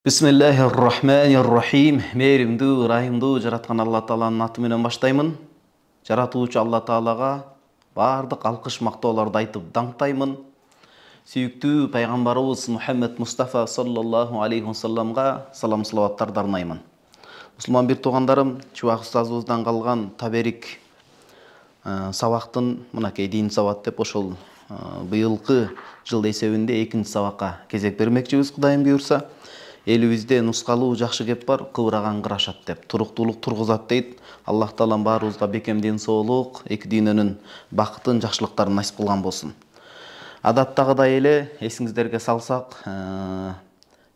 бисмиллахи рахмани рахим мээримдүү ырайымдуу жараткан алла тааланын аты менен баштаймын жаратуучу алла таалага баардык алкыш мактоолорду айтып даңктаймын сүйүктүү пайгамбарыбыз мухаммед мустафа саллаллаху алейхи вассаламга салам салаваттарды арнаймын. Мусулман бир туугандарым чубак устазыбыздан калган таберик сабактын мынакей дин сабат деп ошол быйылкы жыл эсебинде экинчи сабакка кезек бермекчибиз кудайым буюрса элибизде нускалуу жакшы кеп бар кыбыраган кырашат деп. Туруктуулук тургузат дейт аллах таалам баарыбызга бекем ден соолук эки дүйнөнүн бакытын жакшылыктарын насип кылган болсун адаттагыдай эле эсиңиздерге салсак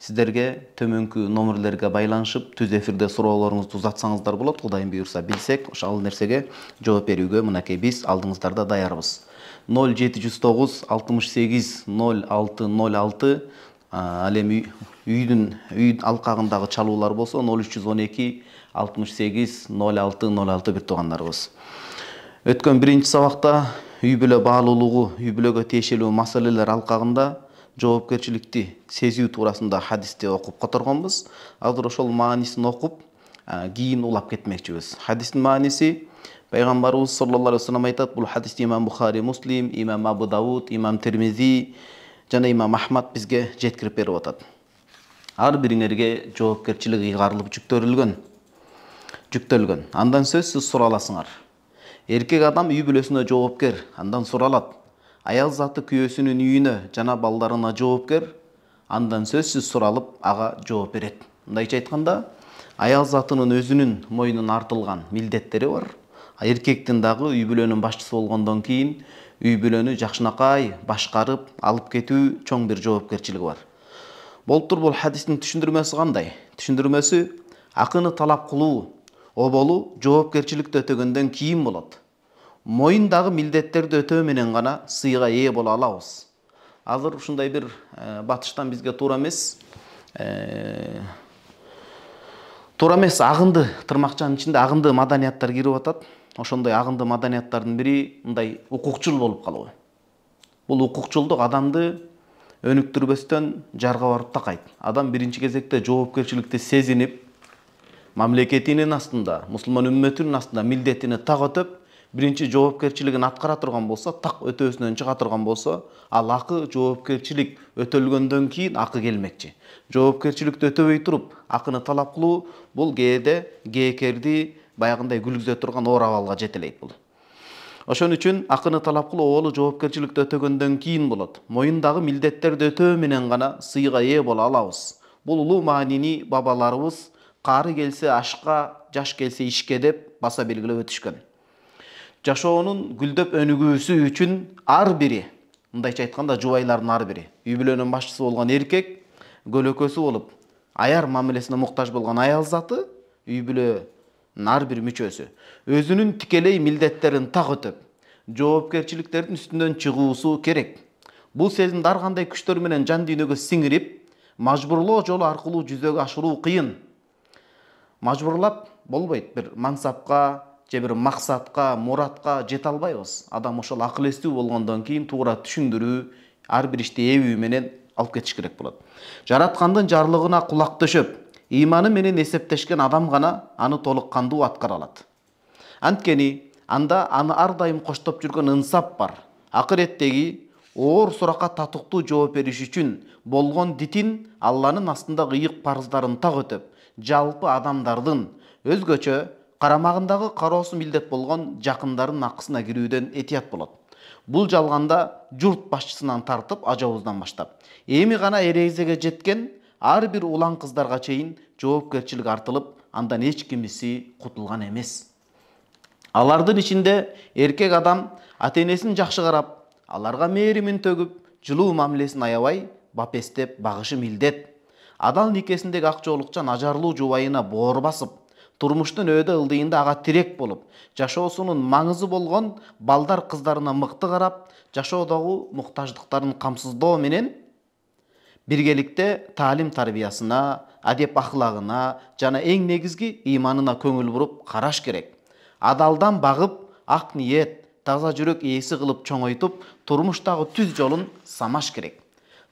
сиздерге төмөнкү номерлерге байланышып түз эфирде суроолоруңузду узатсаңыздар болот кудайым буюрса билсек ошол нерсеге жооп берүүгө мынакей биз алдыңыздарда даярбыз ноль жети жүз тогуз алтымыш сегиз ноль алты ноль алты ал эми үйдүн үй алкагындагы чалуулар болсо ноль үч жүз он эки алтымыш сегиз ноль алты ноль алты бир туугандарыбыз өткөн биринчи сабакта үй бүлө баалуулугу үй бүлөгө тиешелүү маселелер алкагында жоопкерчиликти сезүү туурасында хадисти окуп которгонбуз азыр ошол маанисин окуп кийин улап кетмекчибиз. Хадистин мааниси пайгамбарыбыз саллаллаху алейхи вассалам айтат бул хадисти имам бухари муслим имам абу дауд имам термизи жана имам ахмад бизге жеткирип берип атат ар бириңерге жоопкерчилик ыйгарылып жүктөлүлгөн жүктөлгөн. Андан сөзсүз сураласыңар. Эркек адам үй бүлөсүнө жоопкер андан суралат. Аял заты күйөөсүнүн үйүнө жана балдарына жоопкер андан сөзсүз суралып ага жооп берет. Мындайча айтканда аял затынын өзүнүн мойнуна артылган милдеттери бар. Эркектин дагы үй бүлөнүн башчысы болгондон кийин үй бүлөнү жакшынакай башкарып алып кетүү чоң бир жоопкерчилиги бар. Болуптур бул хадистин түшүндүрмөсү кандай түшүндүрмөсү акыны талап кылуу оболу жоопкерчиликти өтөгөндөн кийин болот моюндагы милдеттерди өтөө менен гана сыйга ээ боло алабыз азыр ушундай бир батыштан бизге туура эмес туура эмес агынды тырмакчанын ичинде агынды маданияттар кирип атат. Ошондой агынды маданияттардын бири мындай укукчул болуп калуу бул укукчулдук адамды өнүктүрбөстөн жарга барып такайт. Адам биринчи кезекте жоопкерчиликти сезинип мамлекетинин астында мусулман үммөтүнүн астында милдетини так өтөп биринчи жоопкерчилигин аткара турган болсо так өтөөсүнөн чыга турган болсо ал акы жоопкерчилик өтөлгөндөн кийин акы келмекчи. Жоопкерчиликти өтөбөй туруп акыны талап кылуу бул кээде кээкерди баягындай күлгүзө турган оор абалга жетелейт бул. Ошон үчүн акыны талап кылуу оболу жоопкерчиликти өтөгөндөн кийин болот. Моюндагы милдеттерди өтөө менен гана сыйга ээ боло алабыз. Бул улуу маанини бабаларыбыз каары келсе ашка жаш келсе ишке деп баса белгилеп өтүшкөн. Жашоонун гүлдөп өнүгүүсү үчүн ар бири мындайча айтканда жубайлардын ар бири үй бүлөнүн башчысы болгон эркек көлөкөсү болуп аяр мамилесине муктаж болгон аял заты үй бүлө ар бир мүчөсү. Өзүнүн тикелей милдеттерин так өтөп жоопкерчиликтердин үстүнөн чыгуусу керек. Бул сезимди ар кандай күчтөр менен жан дүйнөгө сиңирип мажбурлоо жолу аркылуу жүзөгө ашыруу кыйын. Мажбурлап болбойт бир мансапка же бир максатка муратка жете албайбыз. Адам ошол акыл эстүү болгондон кийин туура түшүндүрүү ар бир ишти эбүү менен алып кетиш керек болот. Жараткандын жарлыгына кулак төшөп ыйманы менен эсептешкен адам гана аны толук кандуу аткара алат анткени анда аны ар дайым коштоп жүргөн ынсап бар. Акыреттеги оор суракка татыктуу жооп бериш үчүн болгон дитин алланын астындагы ыйык парыздарын так өтөп жалпы адамдардын өзгөчө карамагындагы кароосу милдет болгон жакындарынын акысына кирүүдөн этият болот. Бул жалганда журт башчысынан тартып ажабыздан баштап эми гана эрезеге жеткен ар бир улан кыздарга чейин жоопкерчилик артылып андан эч кимиси кутулган эмес алардын ичинде эркек адам ата энесин жакшы карап аларга мээримин төгүп жылуу мамилесин аябай бапестеп багышы милдет. Адал никесиндеги ак жоолукчан ажарлуу жубайына боор басып турмуштун өөдө ылдыйында ага тирек болуп жашоосунун маңызы болгон балдар кыздарына мыкты карап жашоодогу муктаждыктарын камсыздоо менен биргеликте таалим тарбиясына адеп ахлагына жана эң негизги ыйманына көңүл буруп караш керек. Адалдан багып ак ниет таза жүрөк ээси кылып чоңойтуп турмуштагы түз жолун самаш керек.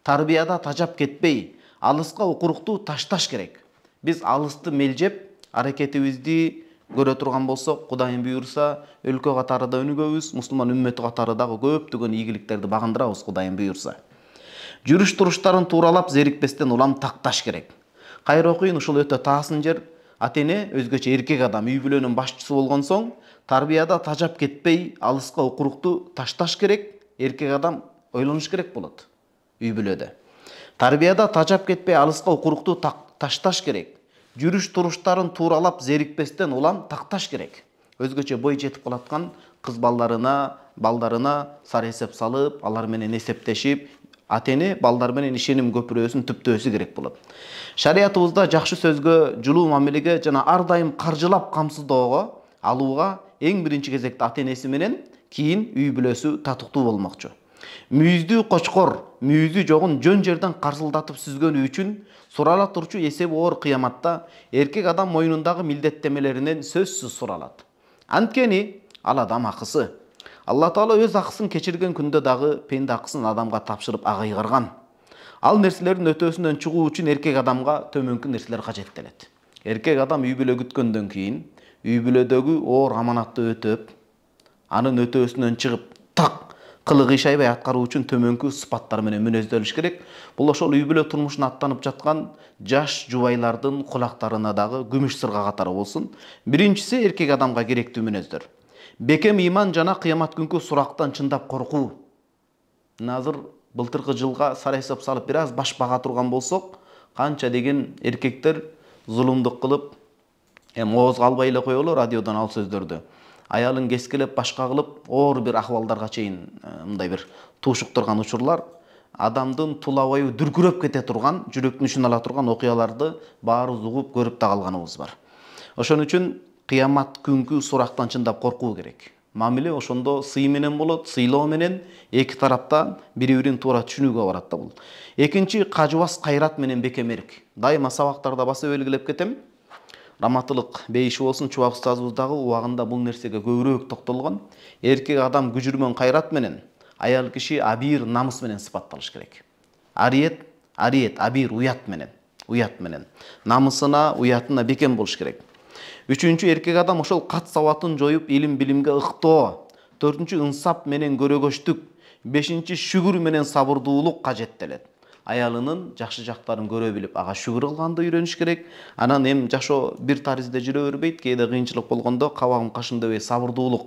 Тарбияда тажап кетпей алыска укурукту ташташ керек. Биз алысты мелжеп аракетибизди көрө турган болсок кудайым буюрса өлкө катары да өнүгөбүз мусулман үммөтү катары дагы көптөгөн ийгиликтерди багындырабыз кудайым буюрса жүрүш туруштарын тууралап зерикпестен улам такташ керек. Кайра окуйн ушул өтө таасын жер. Ата эне өзгөчө адам үй бүлөнүн башчысы болгон соң тарбияда тажап кетпей алыска укурукту ташташ керек эркек адам ойлонуш керек болот үй бүлөдө тарбияда тажап кетпей алыска укурукту ташташ керек. Жүрүш туруштарын тууралап зерикпестен улам такташ керек. Өзгөчө бой жетип калаткан кыз балдарына балдарына сары эсеп салып алар менен эсептешип ата эне балдар менен ишеним көпүрөсүн түптөөсү керек болот шариятыбызда жакшы сөзгө жылуу мамилеге жана ар дайым каржылап камсыздоого алууга эң биринчи кезекте ата энеси менен кийин үй бүлөсү татыктуу болмокчу мүйүздүү кочкор мүйүзү жогун жөн жерден карсылдатып сүзгөнү үчүн сурала турчу эсеби оор кыяматта эркек адам мойнундагы милдеттемелеринен сөзсүз суралат анткени ал адам акысы алла таала өз акысын кечирген күндө дагы пенде акысын адамга тапшырып агайгарган ал нерселердин өтөөсүнөн чыгуу үчүн эркек адамга төмөнкү нерселер кажеттелет эркек адам үй бүлө күткөндөн кийин үй бүлөдөгү оор аманатты өтөп анын өтөөсүнөн чыгып так кылык иш аябай аткаруу үчүн төмөнкү сыпаттар менен мүнөздөлүш керек. Бул ошол үй бүлө турмушуна аттанып жаткан жаш жубайлардын кулактарына дагы күмүш сырга катары болсун биринчиси эркек адамга керектүү мүнөздөр бекем ыйман жана кыямат күнкү сурактан чындап коркуу мына азыр былтыркы жылга сара эсеп салып бир аз баш бага турган болсок канча деген эркектер зулумдук кылып эми оозго албай эле коелу радиодон ал сөздөрдү аялын кескилеп башка кылып оор бир акыбалдарга чейин э, мындай бир туушуктурган учурлар адамдын тула бою дүркүрөп кете турган жүрөктүн ичин ала турган окуяларды баарыбыз угуп көрүп да калганыбыз бар. Ошон үчүн кыямат күнкү сурактан чындап коркуу керек мамиле ошондо сый менен болот сыйлоо менен эки тараптан бири бирин туура түшүнүүгө барат да бул экинчи кажыбас кайрат менен бекемелик дайыма сабактарда баса белгилеп кетем раматылык бейиши болсун чубак устазыбыз дагы убагында бул нерсеге көбүрөөк токтолгон эркек адам күжүрмөн кайрат менен аял киши абийир намыс менен сыпатталыш керек ариет ариет абийир уят менен уят менен намысына уятына бекем болуш керек үчүнчү эркек адам ошол кат сабатын жоюп илим билимге ыктоо төртүнчү ынсап менен көрөгөчтүк бешинчи шүгүр менен сабырдуулук кажеттелет. Аялынын жакшы жактарын көрө билип ага шүгүр кылганды үйрөнүш керек. Анан эми жашоо бир таризде жүрө бербейт кээде кыйынчылык болгондо кабагым кашым дебей сабырдуулук.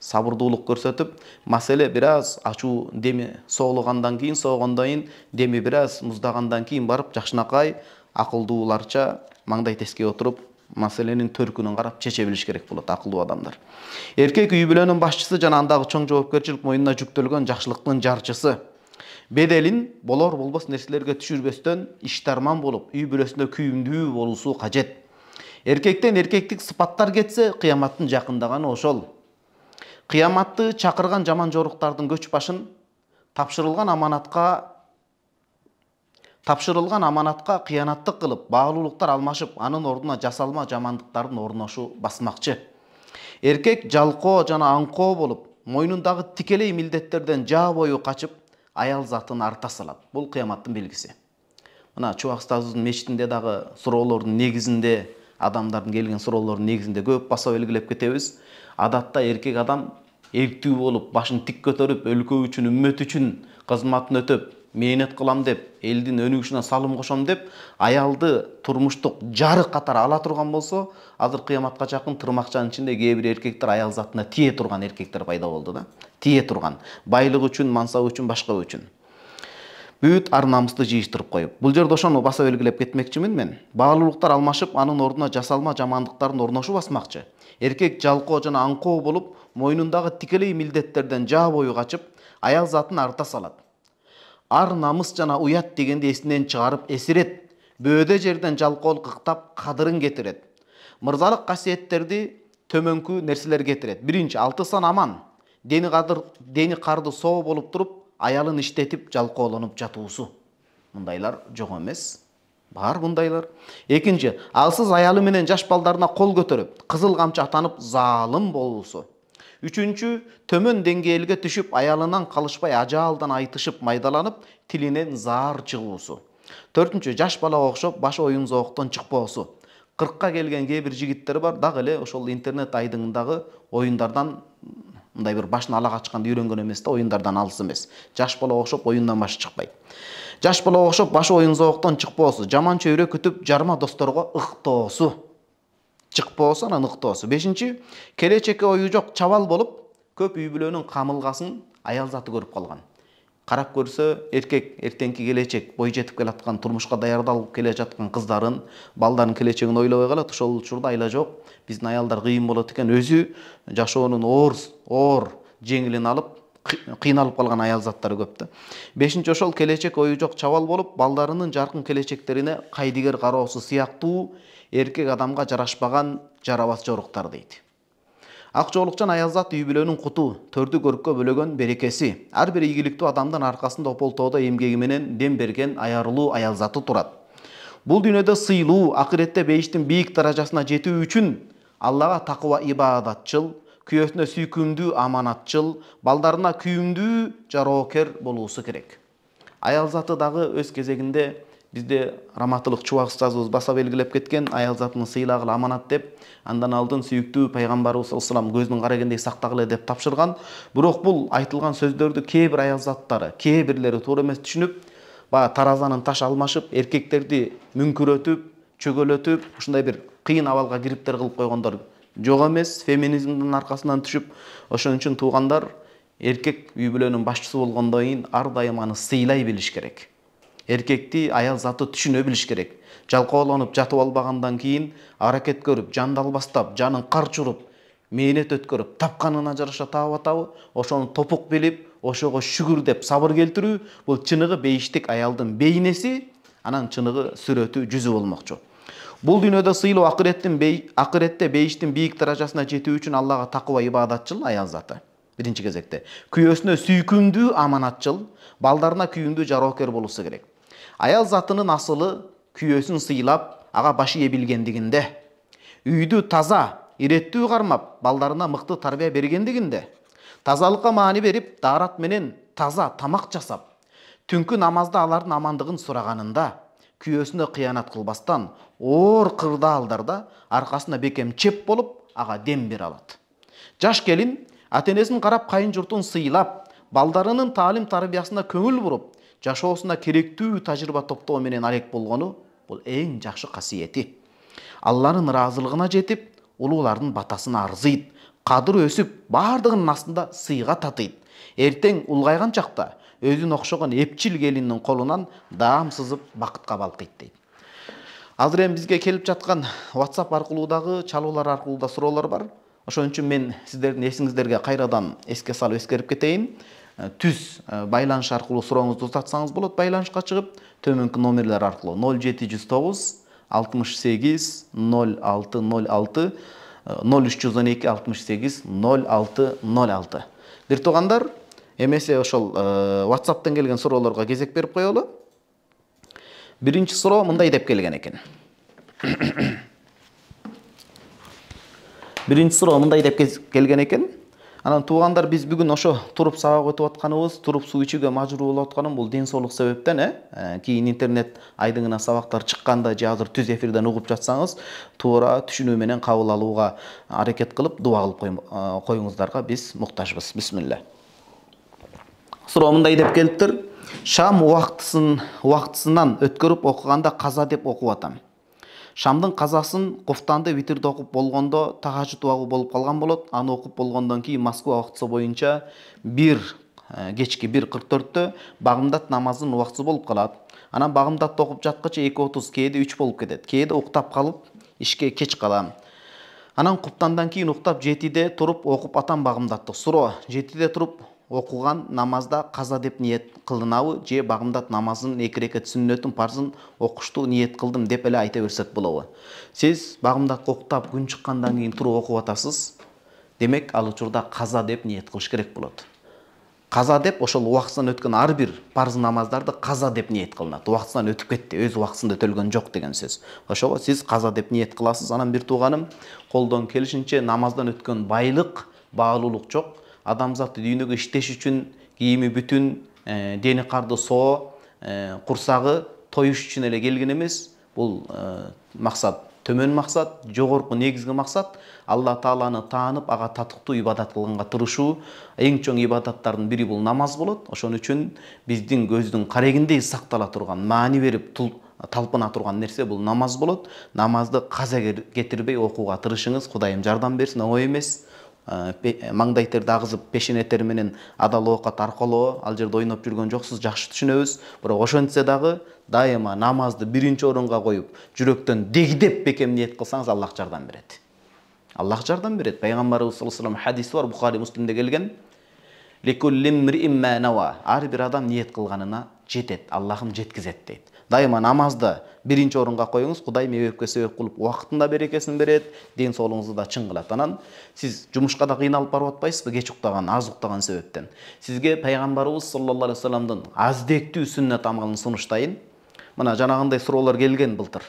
Сабырдуулук көрсөтүп маселе бир аз ачуу деми соолугандан кийин соогондон кийин деми бир аз муздагандан кийин барып жакшынакай акылдууларча маңдай тескей отуруп маселенин төркүнүн карап чече билиш керек болот акылдуу адамдар. Эркек үй бүлөнүн башчысы жана андагы чоң жоопкерчилик мойнуна жүктөлгөн жакшылыктын жарчысы. Беделин болор болбос нерселерге түшүрбөстөн иштарман болуп үй бүлөсүндө күйүмдүү болуусу кажет. Эркектен эркектик сыпаттар кетсе кыяматтын жакындаганы ошол. Кыяматты чакырган жаман жоруктардын көч башын тапшырылган аманатка тапшырылган аманатка кыянаттык кылып баалуулуктар алмашып анын ордуна жасалма жамандыктардын орношу басмакчы эркек жалкоо жана аңкоо болуп мойнундагы тикелей милдеттерден жаа бою качып аял затын арта салат бул кыяматтын белгиси мына чубак устазыбыздын мечитинде дагы суроолордун негизинде адамдардын келген суроолордун негизинде көп баса белгилеп кетебиз адатта эркек адам эрктүү болуп башын тик көтөрүп өлкө үчүн үммөт үчүн кызматын өтөп мээнет кылам деп элдин өнүгүшүнө салым кошом деп аялды турмуштук жарык катары ала турган болсо азыр кыяматка жакын тырмакчанын ичинде кээ бир эркектер аял затына тие турган эркектер пайда болду да. Тие турган. Байлык үчүн мансап үчүн башка үчүн. Бүт ар намысты жыйыштырып коюп. Бул жерде ошону баса белгилеп кетмекчимин мен. Баалуулуктар алмашып анын ордуна жасалма жамандыктардын орношу басмакчы эркек жалкоо жана аңкоо болуп мойнундагы тикелей милдеттерден жаа бою качып аял затын арта салат ар намыс жана уят дегенди эсинен чыгарып эсирет бөөдө жерден жалкоолук ыктап кадырын кетирет. Мырзалык касиеттерди төмөнкү нерселер кетирет. Биринчи алты сан аман. Дени кадыр дени карды соо болуп туруп аялын иштетип жалкоолонуп жатуусу мындайлар жок эмес бар мындайлар экинчи алсыз аялы менен жаш балдарына кол көтөрүп кызыл камчы атанып заалым болуусу үчүнчү төмөн деңгээлге түшүп аялынан калышпай ажаалдан айтышып майдаланып тилинен заар чыгуусу төртүнчү жаш балага окшоп баш оюң зооктон чыкпоосу кыркка келген кээ бир жигиттер бар дагы эле ошол интернет айдыңындагы оюндардан мындай бир башын ала качканды үйрөнгөн эмес да оюндардан алыс эмес жаш балага окшоп оюндан башы чыкпайт жаш балага окшоп башы оюң зоокдон чыкпоосу жаман чөйрө күтүп жарма досторго ыктоосу чыкпоосу анан ыктоосу бешинчи келечекке ою жок чабал болуп көп үй бүлөнүн камылгасын аял заты көрүп калган карап көрсө эркек келечек бой жетип келаткан турмушка даярдалып келе жаткан кыздарын балдарын келечегин ойлобой калат ошол учурда айла жок биздин аялдар кыйын болот экен өзү жашоонун оор оор жеңилин алып кыйналып калган аял заттары көп да. Бешинчи ошол келечек ою жок чабал болуп балдарынын жаркын келечектерине кайдыгер кароосу сыяктуу эркек адамга жарашпаган жарабас жоруктар дейт. Ак жоолукчан аялзат үй бүлөнүн куту төрдү көрккө бөлөгөн берекеси. Ар бир ийгиликтүү адамдын аркасында ополтоодо эмгеги менен дем берген аярылуу аялзаты турат. Бул дүйнөдө сыйлуу акыретте бейиштин бийик даражасына жетүү үчүн аллага такыба ибадатчыл күйөөсүнө сүйкүмдүү аманатчыл балдарына күйүмдүү жароокер болуусу керек аял заты дагы өз кезегинде бизде раматылык чубак устазыбыз баса белгилеп кеткен аял затын сыйлагыла аманат деп андан алдын сүйүктүү пайгамбарыбыз салам көздүн карагендей сактагыла деп тапшырган бирок бул айтылган сөздөрдү кээ бир аял заттары кээ бирлери туура эмес түшүнүп баягы таразанын ташы алмашып эркектерди мүңкүрөтүп чөгөлөтүп ушундай бир кыйын абалга кириптер кылып койгондор жок эмес феминизмдин аркасынан түшүп ошон үчүн туугандар эркек үй бүлөнүн башчысы болгондон кийин ар дайым аны сыйлай билиш керек. Эркекти аял заты түшүнө билиш керек. Жалкоолонуп жатып албагандан кийин аракет көрүп жандалбастап жанын карч уруп мээнет өткөрүп тапканына жараша таап атабы ошону топук билип ошого шүгүр деп сабыр келтирүү бул чыныгы бейиштик аялдын бейнеси анан чыныгы сүрөтү жүзү болмокчу. Бул дүйнөдө сыйлуу акыреттин акыретте бейиштин бийик даражасына жетүү үчүн аллага такыба ибадатчыл аял заты. Биринчи кезекте күйөөсүнө сүйкүмдүү аманатчыл балдарына күйүмдүү жароокер болуусу керек. Аял затынын асылы күйөөсүн сыйлап ага баш ие билгендигинде үйдү таза иреттүү кармап балдарына мыкты тарбия бергендигинде тазалыкка маани берип даарат менен таза тамак жасап түнкү намазда алардын амандыгын сураганында күйөөсүнө кыянат кылбастан оор кырдаалдарда аркасына бекем чеп болуп ага дем бере алат жаш келин ата энесин карап кайын журтун сыйлап балдарынын таалим тарбиясына көңүл буруп жашоосуна керектүү тажрыйба топтоо менен алек болгону бул эң жакшы касиети алланын ыраазылыгына жетип улуулардын батасына арзыйт кадыры өсүп баардыгынын астында сыйга татыйт эртең улгайган чакта өзүнө окшогон эпчил келиндин колунан даам сызып бакытка балкыйт дейт азыр эми бизге келип жаткан whatsapp аркылуу дагы чалуулар аркылуу да суроолор бар. Ошон үчүн мен сиздердин эсиңиздерге кайрадан эске салып эскерип кетейин Э, түз э, байланыш аркылуу сурооңузду узатсаңыз болот байланышка чыгып төмөнкү номерлер аркылуу ноль жети жүз тогуз алтымыш сегиз ноль алты ноль алты э, ноль үч жүз он эки алтымыш сегиз ноль алты ноль алты. Бир туугандар эмесе ошол whatsappтан келген суроолорго кезек берип коелу биринчи суроо мындай деп келген экен. Биринчи суроо мындай деп келген экен. Анан туугандар биз бүгүн ошо туруп сабак өтүп атканыбыз туруп суу ичүүгө мажбур болуп атканым бул ден соолук себептен э, э кийин интернет айдыңына сабактар чыкканда же азыр түз эфирден угуп жатсаңыз туура түшүнүү менен кабыл алууга аракет кылып дуба кылып э, коюңуздарга биз муктажбыз. Бисмилля. Суроо мындай деп келиптир шам убактысын убактысынан өткөрүп окуганда каза деп окуп атам. Шамдын казасын куфтанды витрди окуп болгондо тахажжуд убагы болуп калган болот. Аны окуп болгондон кийин москва убактысы боюнча бир э, кечки бир кырк төрттө багымдат намазынын убактысы болуп калат анан багымдатты окуп жаткыча эки отуз кээде үч болуп кетет кээде уктап калып ишке кеч калам анан куптандан кийин уктап жетиде туруп окуп атам багымдатты суроо жетиде туруп окуган намазда каза деп ниет кылынабы же багымдат намазынын эки рекет сүннөтүн парзын окушту ниет кылдым деп эле айта берсек болобу сиз багымдатты уктап күн чыккандан кийин туруп окуп атасыз. Демек ал учурда каза деп ниет кылыш керек болот каза деп ошол убактысынан өткөн ар бир парз намаздарды каза деп ниет кылынат убактысынан өтүп кетти өз убактысында өтөлгөн жок деген сөз. Ошого сиз каза деп ниет кыласыз анан бир тууганым колдон келишинче намаздан өткөн байлык баалуулук жок адамзат дүйнөгө иштеш үчүн кийими бүтүн э, дени карды соо э, курсагы тоюш үчүн эле келген эмес. Бул максат төмөн максат жогорку негизги максат. Алла тааланы таанып ага татыктуу ибадат кылганга тырышуу эң чоң ибадаттардын бири бул намаз болот. Ошон үчүн биздин көздүн карегиндей сактала турган маани берип талпына турган нерсе бул намаз болот. Намазды каза кетирбей окууга тырышыңыз. Кудайым жардам берсин оңой эмес. Маңдай терди агызып пешене тери менен адал оокат аркалоо ал жерде ойноп жүргөн жоксуз жакшы түшүнөбүз. Бирок ошентсе дагы дайыма намазды биринчи орунга коюп жүрөктөн дегдеп бекем ниет кылсаңыз аллах жардам берет. Аллах жардам берет. Пайгамбарыбыз саллаллаху алейhi хадиси бар бухари муслимде келген. Ар бир адам ниет кылганына жетет аллахым жеткизет дейт дайыма намазды биринчи орунга коюңуз кудай мебепке себеп кылып убактында берекесин берет ден соолугуңузду да чың кылат анан сиз жумушка да кыйналып барып атпайсызбы кеч уктаган аз уктаган себептен? Сизге пайгамбарыбыз саллаллаху алейхи вассаламдын аздектүү сүннөт амалын сунуштайын мына жанагындай суроолор келген былтыр.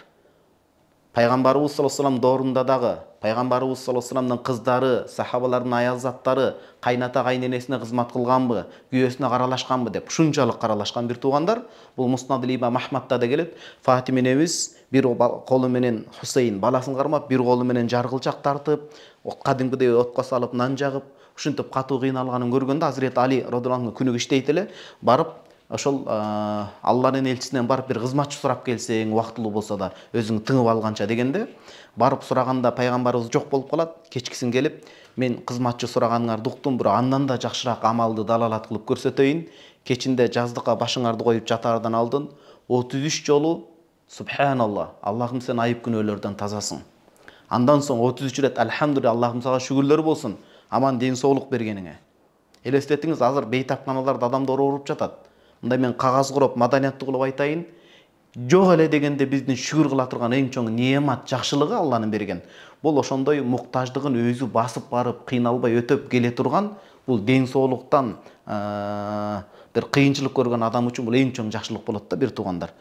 Пайгамбарыбыз саллаллаху алейхи вассалам доорунда дагы пайгамбарыбыз саллаллаху алейхи вассаламдын кыздары сахабалардын аялзаттары кайната кайненесине кызмат кылганбы күйөөсүнө каралашканбы деп ушунчалык каралашкан бир туугандар бул муснадил имам ахмадта да келет фатима энебиз бир колу менен хусейн баласын кармап бир колу менен жаргылчак тартып кадимкидей отко салып нан жагып ушинтип катуу кыйналганын көргөндө азирети али күнүгө иштейт эле барып ошол алланын элчисинен барып бир кызматчы сурап келсең убактылуу болсо да өзүң тыгып алганча дегенде барып сураганда пайгамбарыбыз жок болуп калат кечкисин келип мен кызматчы сураганыңарды уктум бирок андан да жакшыраак амалды далалат кылып көрсөтөйүн кечинде жаздыкка башыңарды коюп жатаардан алдын отуз үч жолу субханалла аллахым сен айып күнөөлөрдөн тазасың. Андан соң отуз үч ирет альхамдулилля аллахым сага шүгүрлөр болсун аман ден соолук бергениңе элестетиңиз азыр бейтапканаларда адамдар ооруп жатат. Мындай мен кагаз куроп маданияттуу кылып айтайын жок эле дегенде биздин шүгүр кыла турган эң чоң неамат жакшылыгы алланын берген бул ошондой муктаждыгын өзү басып барып кыйналбай өтөп келе турган бул ден соолуктан бир кыйынчылык көргөн адам үчүн бул эң чоң жакшылык болот да бир туугандар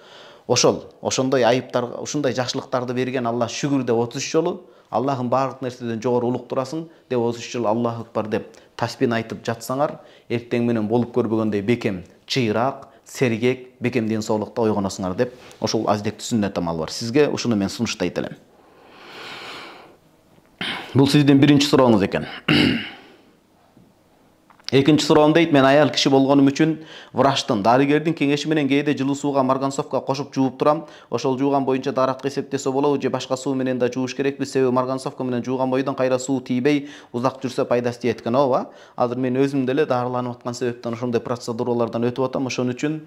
ошол ошондой айыптар ушундай жакшылыктарды берген алла шүгүр деп отуз үч жолу аллахым баардык нерседен жогору улук турасың деп отуз үч жолу аллаху акбар деп таспин айтып жатсаңар эртең менен болуп көрбөгөндөй бекем чыйраак сергек бекем ден соолукта ойгоносуңар деп ошол аздектүү сүннөт амал бар сизге ушуну мен сунуштайт элем бул сиздин биринчи сурооңуз экен экинчи суроом дейт мен аял киши болгонум үчүн врачтын дарыгердин кеңеши менен кээде жылуу сууга марганцовка кошуп жууп турам. Ошол жууган боюнча дааратка эсептесе болобу же башка суу менен да жууш керекпи себеби марганцовка менен жууган бойдон кайра суу тийбей узак жүрсө пайдасы тиет экен ооба. Азыр мен өзүм деле дарыланып аткан себептен ошондой процедуралардан өтүп атам. Ошон үчүн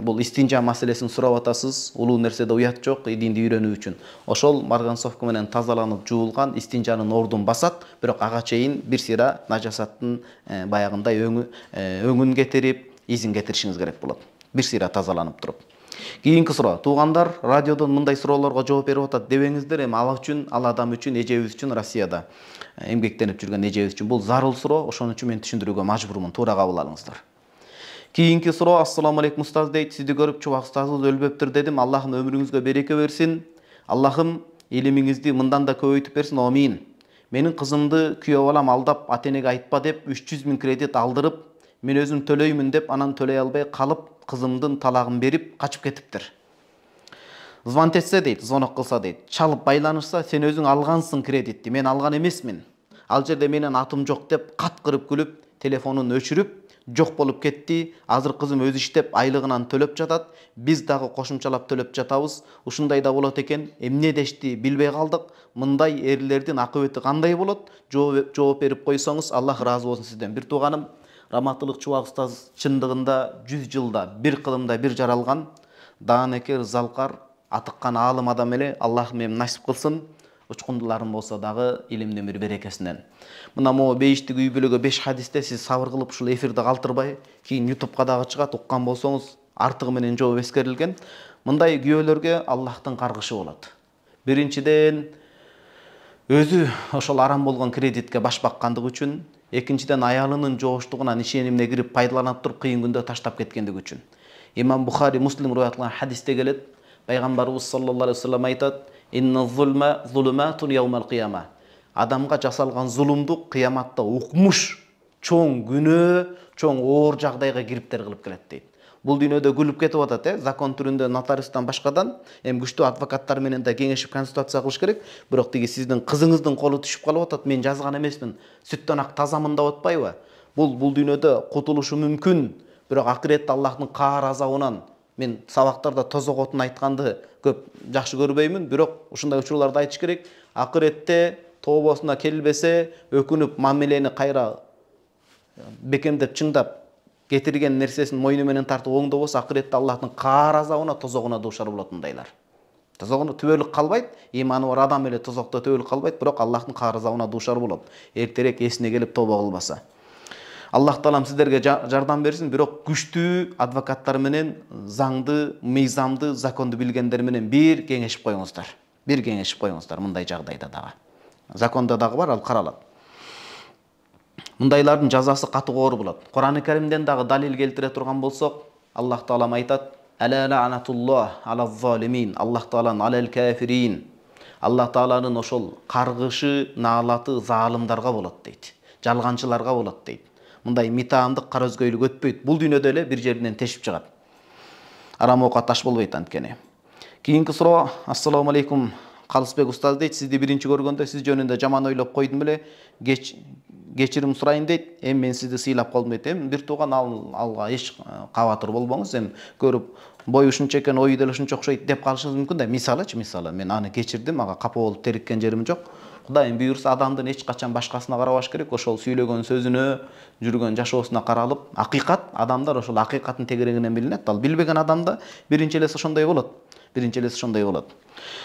бул истинжа маселесин сурап атасыз. Улуу нерседе уят жок динди үйрөнүү үчүн. Ошол марганцовка менен тазаланып жуулган истинжанын ордун басат бирок ага чейин бир сыйра нажасаттын баягы мындай өңүн кетирип изин кетиришиңиз керек болот. Бир сыйра тазаланып туруп. Кийинки суроо. Туугандар радиодон мындай суроолорго жооп берип атат дебеңиздер. Эми ал үчүн ал адам үчүн эжебиз үчүн россияда эмгектенип жүргөн эжебиз үчүн. Бул зарыл суроо. Ошон үчүн мен түшүндүрүүгө мажбурмун. Туура кабыл алыңыздар. Кийинки суроо. Ассалому алейкум устаз дейт. Сизди көрүп чубак устазыбыз өлбөптүр дедим. Аллахым өмүрүңүзгө береке берсин. Аллахым илимиңизди мындан да көбөйтүп берсин. Амин. Менин кызымды күйөө балам алдап ата энеге айтпа деп үч жүз миң кредит алдырып мен өзүм төлөймүн деп анан төлөй албай калып кызымдын талагын берип качып кетиптир звонок этсе дейт звонок кылса дейт чалып байланышса сен өзүң алгансың кредитти мен алган эмесмин ал жерде менин атым жок деп каткырып күлүп телефонун өчүрүп жок болуп кетти азыр кызым өзү иштеп айлыгынан төлөп жатат биз дагы кошумчалап төлөп жатабыз ушундай да болот экен эмне дешти билбей калдык мындай эрлердин акыбети кандай болот жооп берип койсоңуз аллах ыраазы болсун сизден бир тууганым раматылык чубак устаз чындыгында жүз жылда бир кылымда бир жаралган даанекер залкар атыккан аалым адам эле аллахым эми насип кылсын учкундуларым болсо дагы илимдин бир берекесинен мына могу бейиштик үй бүлөгө беш хадисте сиз сабыр кылып ушул эфирди калтырбай кийин ютубка дагы чыгат уккан болсоңуз артыгы менен жооп эскерилген мындай күйөөлөргө аллахтын каргышы болот биринчиден өзү ошол арам болгон кредитке баш баккандыгы үчүн экинчиден аялынын жооштугунан ишенимине кирип пайдаланып туруп кыйын күндө таштап кеткендиги үчүн имам бухари муслим рубаят кылган хадисте келет пайгамбарыбыз саллаллаху алейхи вассалам айтат адамга жасалган зулумдук кыяматта укмуш чоң күнөө чоң оор жагдайга кириптер кылып келет дейт бул дүйнөдө күлүп кетип атат э закон түрүндө нотариустан башкадан эми күчтүү адвокаттар менен да кеңешип консультация кылыш керек бирок тиги сиздин кызыңыздын колу түшүп калып атат мен жазган эмесмин сүттөн ак тазамын деп атпайбы бул бул дүйнөдө кутулушу мүмкүн бирок акыретте аллахтын каар азабынан мен сабактарда тозок отун айтканды көп жакшы көрбөймүн бирок ушундай учурларда айтыш керек. Акыретте тообосуна келбесе өкүнүп мамилени кайра бекемдеп чыңдап кетирген нерсесин мойну менен тартып оңдобосо акыретте аллахтын каар азабына тозогуна дуушар болот мындайлар тозогуна түбөлүк калбайт иманы бар адам эле тозокто түбөлүк калбайт бирок аллахтын каар азабына дуушар болот эртерээк эсине келип тобо кылбаса аллах таалам сиздерге жардам берсин бирок күчтүү адвокаттар менен заңды мыйзамды законду билгендер менен бир кеңешип коюңуздар бир кеңешип коюңуздар мындай жагдайда дагы закондо дагы бар ал каралат мындайлардын жазасы катуу оор болот курани каримден дагы далил келтире турган болсок аллах таалам айтат аллах тааланын кафирин аллах тааланын ошол каргышы наалаты заалымдарга болот дейт жалганчыларга болот дейт мындай митаандык кара өзгөйлүк өтпөйт. Бул дүйнөдө эле бир жеринен тешип чыгат. Арам оокат таш болбойт анткени. Кийинки суроо ассалому алейкум калысбек устаз дейт. Сизди биринчи көргөндө сиз жөнүндө жаман ойлоп койдум эле. Кечирим сурайын дейт. Эми мен сизди сыйлап калдым дейт. Эми бир тууган ал алга эч кабатыр болбоңуз. Эми көрүп бою ушунча экен ою деле ушунча окшойт деп калышыңыз мүмкүн да. Мисалычы мисалы мен аны кечирдим ага капа болуп териккен жерим жок. Кудайым буюрса адамдын качан башкасына карабаш керек. Ошол сүйлөгөн сөзүнө жүргөн жашоосуна каралып акыйкат адамдар ошол акыйкаттын тегерегинен билинет ал билбеген адамда биринчи элеси ошондой болот биринчи элеси ошондой болот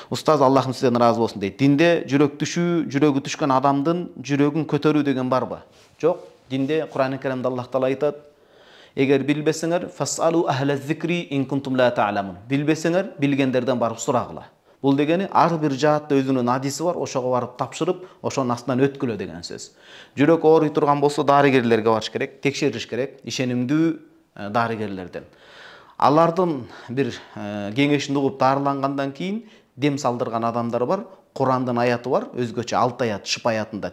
устаз аллахым сизден ыраазы болсун дейт динде жүрөк түшүү жүрөгү түшкөн адамдын жүрөгүн көтөрүү деген барбы жок динде курани каримде аллах таала айтат эгер билбесеңер фасалу ахла зикри ин кунтум ла та'ламун билбесеңер билгендерден барып сурагыла бул дегени ар бир жаатта өзүнүн адиси бар ошого барып тапшырып ошонун астынан өткүлө деген сөз. Жүрөк ооруй турган болсо дарыгерлерге барыш керек текшериш керек ишенимдүү дарыгерлерден. Алардын бир кеңешин угуп дарылангандан кийин дем салдырган адамдар бар курандын аяты бар өзгөчө алты аят шып аятында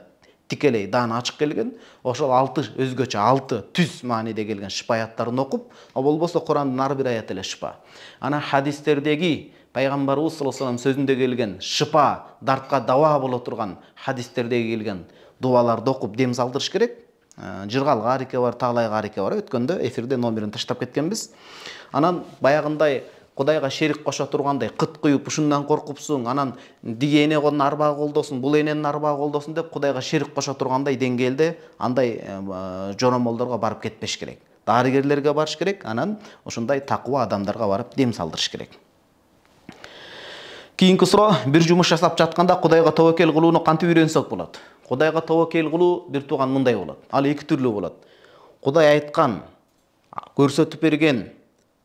тикелей даана ачык келген ошол алты өзгөчө алты түз мааниде келген шып аяттарын окуп болбосо курандын ар бир аяты эле шыпа. Анан хадистердеги пайгамбарыбыз саллаллаху алейhi сөзүндө келген шыпа дартка даба боло турган хадистердеги келген дубаларды окуп дем салдырыш керек жыргал карике бар таалай карике бар өткөндө эфирде номерин таштап кеткенбиз анан баягындай кудайга шерик кошо тургандай кыт куюп ушундан коркупсуң анан тиги эне колдун арбагы колдосун бул эненин арбагы колдосун деп кудайга шерик кошо тургандай деңгээлде андай жоромолдорго барып кетпеш керек дарыгерлерге барыш керек анан ушундай такыба адамдарга барып дем салдырыш керек кийинки суроо бир жумуш жасап жатканда кудайга тобокел кылууну кантип үйрөнсөк болот кудайга тобокел кылуу бир тууган мындай болот ал эки түрлүү болот кудай айткан көрсөтүп берген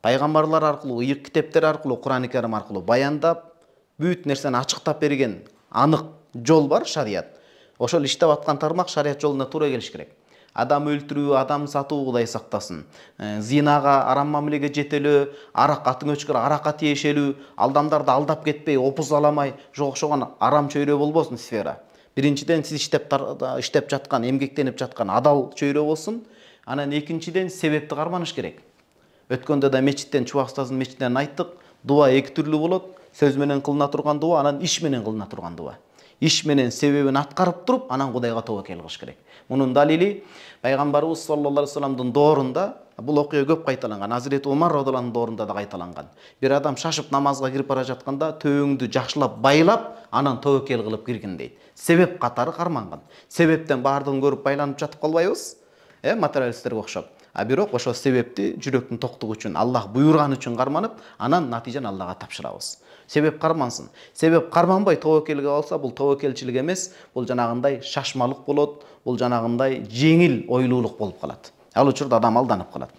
пайгамбарлар аркылуу ыйык китептер аркылуу курани карим аркылуу баяндап бүт нерсени ачыктап берген анык жол бар шарият ошол иштеп аткан тармак шарият жолуна туура келиш керек адам өлтүрүү адам сатуу кудай сактасын зинага арам мамилеге жетелөө атың өчкөр аракка тиешелүү алдамдарды алдап кетпей опузаламай ошого окшогон арам чөйрө болбосун сфера. Биринчиден сиз иштеп иштеп жаткан эмгектенип жаткан адал чөйрө болсун анан экинчиден себепти карманыш керек. Өткөндө да мечиттен чубак устаздын мечитинен айттык дуба эки түрлүү болот. Сөз менен кылына дуба анан иш менен кылына турган дуба иш менен себебин аткарып туруп анан кудайга тобокел кылыш керек. Мунун далили пайгамбарыбыз саллаллаху алейхи вассаламдын доорунда бул окуя көп кайталанган азирети умар радиаллаху доорунда да кайталанган бир адам шашып намазга кирип бара жатканда төбөңдү жакшылап байлап анан тобокел кылып киргин дейт себеп катары карманган себептен баардыгын көрүп байланып жатып калбайбыз э материалисттерге окшоп а бирок ошол себепти жүрөктүн токтугу үчүн аллах буйруган үчүн карманып анан натыйжаны аллага тапшырабыз себеп кармансын. Себеп карманбай тобокелге алса бул тобокелчилик эмес. Бул жанагындай шашмалык болот бул жанагындай жеңил ойлуулук болуп калат. Ал учурда адам алданып калат.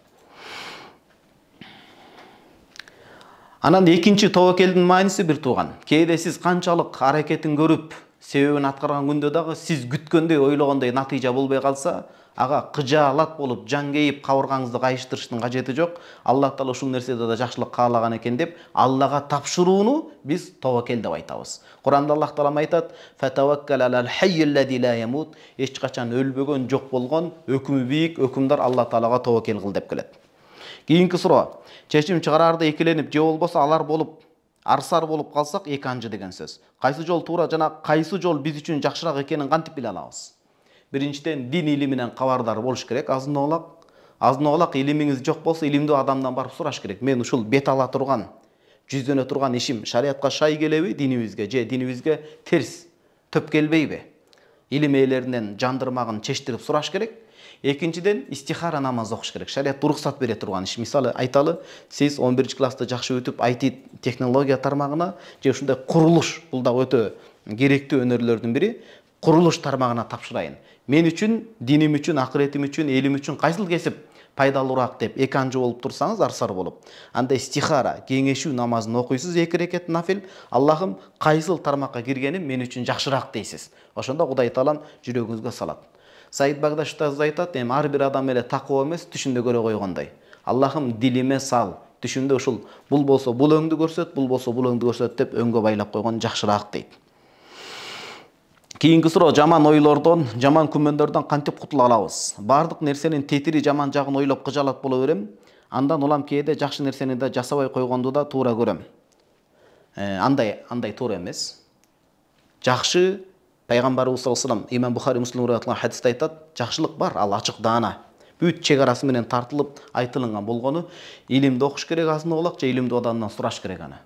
Анан экинчи тобокелдин мааниси бир тууган. Кээде сиз канчалык аракетин көрүп себебин аткарган күндө дагы сиз күткөндөй ойлогондой натыйжа болбой калса ага кыжаалат болуп жан кейип кабыргаңызды кайыштырыштын кажети жок аллах таала ушул нерседе да жакшылык каалаган экен деп аллага тапшырууну биз тобокел деп айтабыз куранда аллах таалам айтат эч качан өлбөгөн жок болгон өкүмү бийик өкүмдар алла таалага тобокел кыл деп келет кийинки суроо чечим чыгараарда экиленип же болбосо алар болуп арсар болуп калсак эки анжы деген сөз. Кайсы жол туура жана кайсы жол биз үчүн жакшыраак экенин кантип биле алабыз биринчиден дин илиминен кабардар болуш керек азын оолак азын оолак илимиңиз жок болсо илимдүү адамдан барып сураш керек мен ушул бет ала турган жүздөнө турган ишим шариятка шай келеби динибизге же динибизге терс төп келбейби илим ээлеринен жандырмагын чечтирип сураш керек экинчиден истихара намаз окуш керек шарият уруксат бере турган иш мисалы айталы сиз он биринчи классты жакшы өтүп IT технология тармагына же ушундай курулуш бул дагы өтө керектүү өнөрлөрдүн бири курулуш тармагына тапшырайын мен үчүн диним үчүн акыретим үчүн элим үчүн кайсыл кесип пайдалуураак деп эки анжы болуп турсаңыз арсар болуп анда истихара кеңешүү намазын окуйсуз эки рекет нафил. Аллахым кайсыл тармакка киргеним мен үчүн жакшыраак дейсиз ошондо кудай таалам жүрөгүңүзгө салат саид багдаш ustaz айтат эми ар бир адам эле такыба эмес түшүндө көрө койгондой. Аллахым дилиме сал түшүмдө ушул. Бул болсо бул өңдү көрсөт бул болсо бул өңдү көрсөт деп өңгө байлап койгон жакшыраак дейт кийинки суроо жаман ойлордон жаман күмөндөрдөн кантип кутула алабыз баардык нерсенин тетири жаман жагын ойлоп кыжаалат боло берем андан улам кээде жакшы нерсени да жасабай койгонду да туура көрөм андай андай туура эмес жакшы пайгамбарыбыз саллаллаху алейхи вассалам имам бухари муслим риwayat хадисте айтат жакшылык бар ал ачык даана бүт чек арасы менен тартылып айтылынган болгону илимди окуш керек азын оолак же илимдүү адамдан сураш керек аны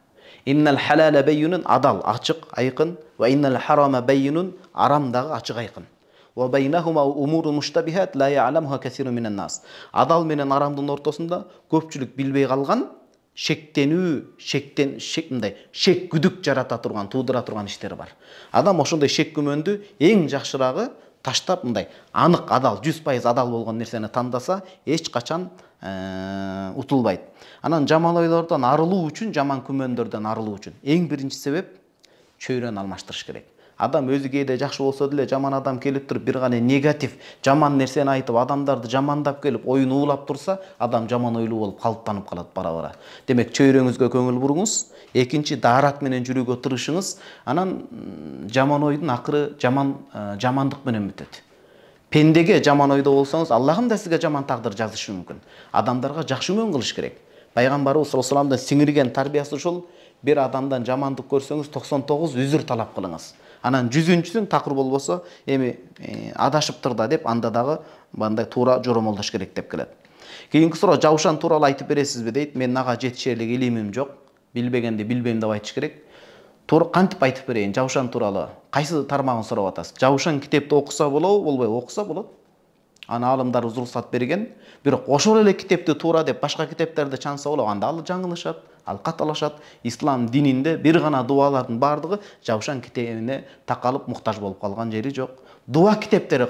иннал халала байюнун адал ачык айкын ва иннал харама байюнун арам дагы ачык айкын ва умуру муштабихат ла касирун минан нас адал менен арамдын ортосунда көпчүлүк билбей калган шектенүү шектен шек мындай шек күдүк жарата турган туудура турган иштер бар адам ошондой шек күмөндү эң жакшыраагы таштап мындай анык адал жүз пайыз адал болгон нерсени тандаса эч качан утулбайт анан жаман ойлордон арылуу үчүн жаман күмөндөрдөн арылуу үчүн эң биринчи себеп чөйрөнү алмаштырыш керек адам өзү кээде жакшы болсо деле жаман адам келип туруп бир гана негатив жаман нерсени айтып адамдарды жамандап келип оюн уулап турса адам жаман ойлуу болуп калыптанып калат бара бара демек чөйрөңүзгө көңүл буруңуз экинчи даарат менен жүрүүгө тырышыңыз анан жаман ойдун акыры жаман жамандык менен бүтөт пендеге жаман ойдо болсоңуз аллахым да сизге жаман тагдыр жазышы мүмкүн адамдарга жакшы күмөн кылыш керек. Пайгамбарыбыз саллаллаху алейхи сиңирген тарбиясы ушул бир адамдан жамандык көрсөңүз токсон тогуз үзүр талап кылыңыз анан жүзүнчүсүн такыр болбосо эми адашыптыр да деп анда дагы мындай туура жоромолдош керек деп келет кийинки суроо жабышан тууралуу айтып бересизби дейт менин ага жетишерлик илимим жок билбегенди билбейм деп айтыш керек. Кантип айтып берейин жабышан тууралуу кайсы тармагын сурап атасыз? Жабышан китепти окуса болобу болбойбу окуса болот аны аалымдарыбыз уруксат берген. Бирок ошол эле китепти туура деп башка китептерди чанса болобу анда ал жаңылышат ал каталашат. Ислам дининде бир гана дубалардын баардыгы жабышан китебине такалып муктаж болуп калган жери жок дуба китептери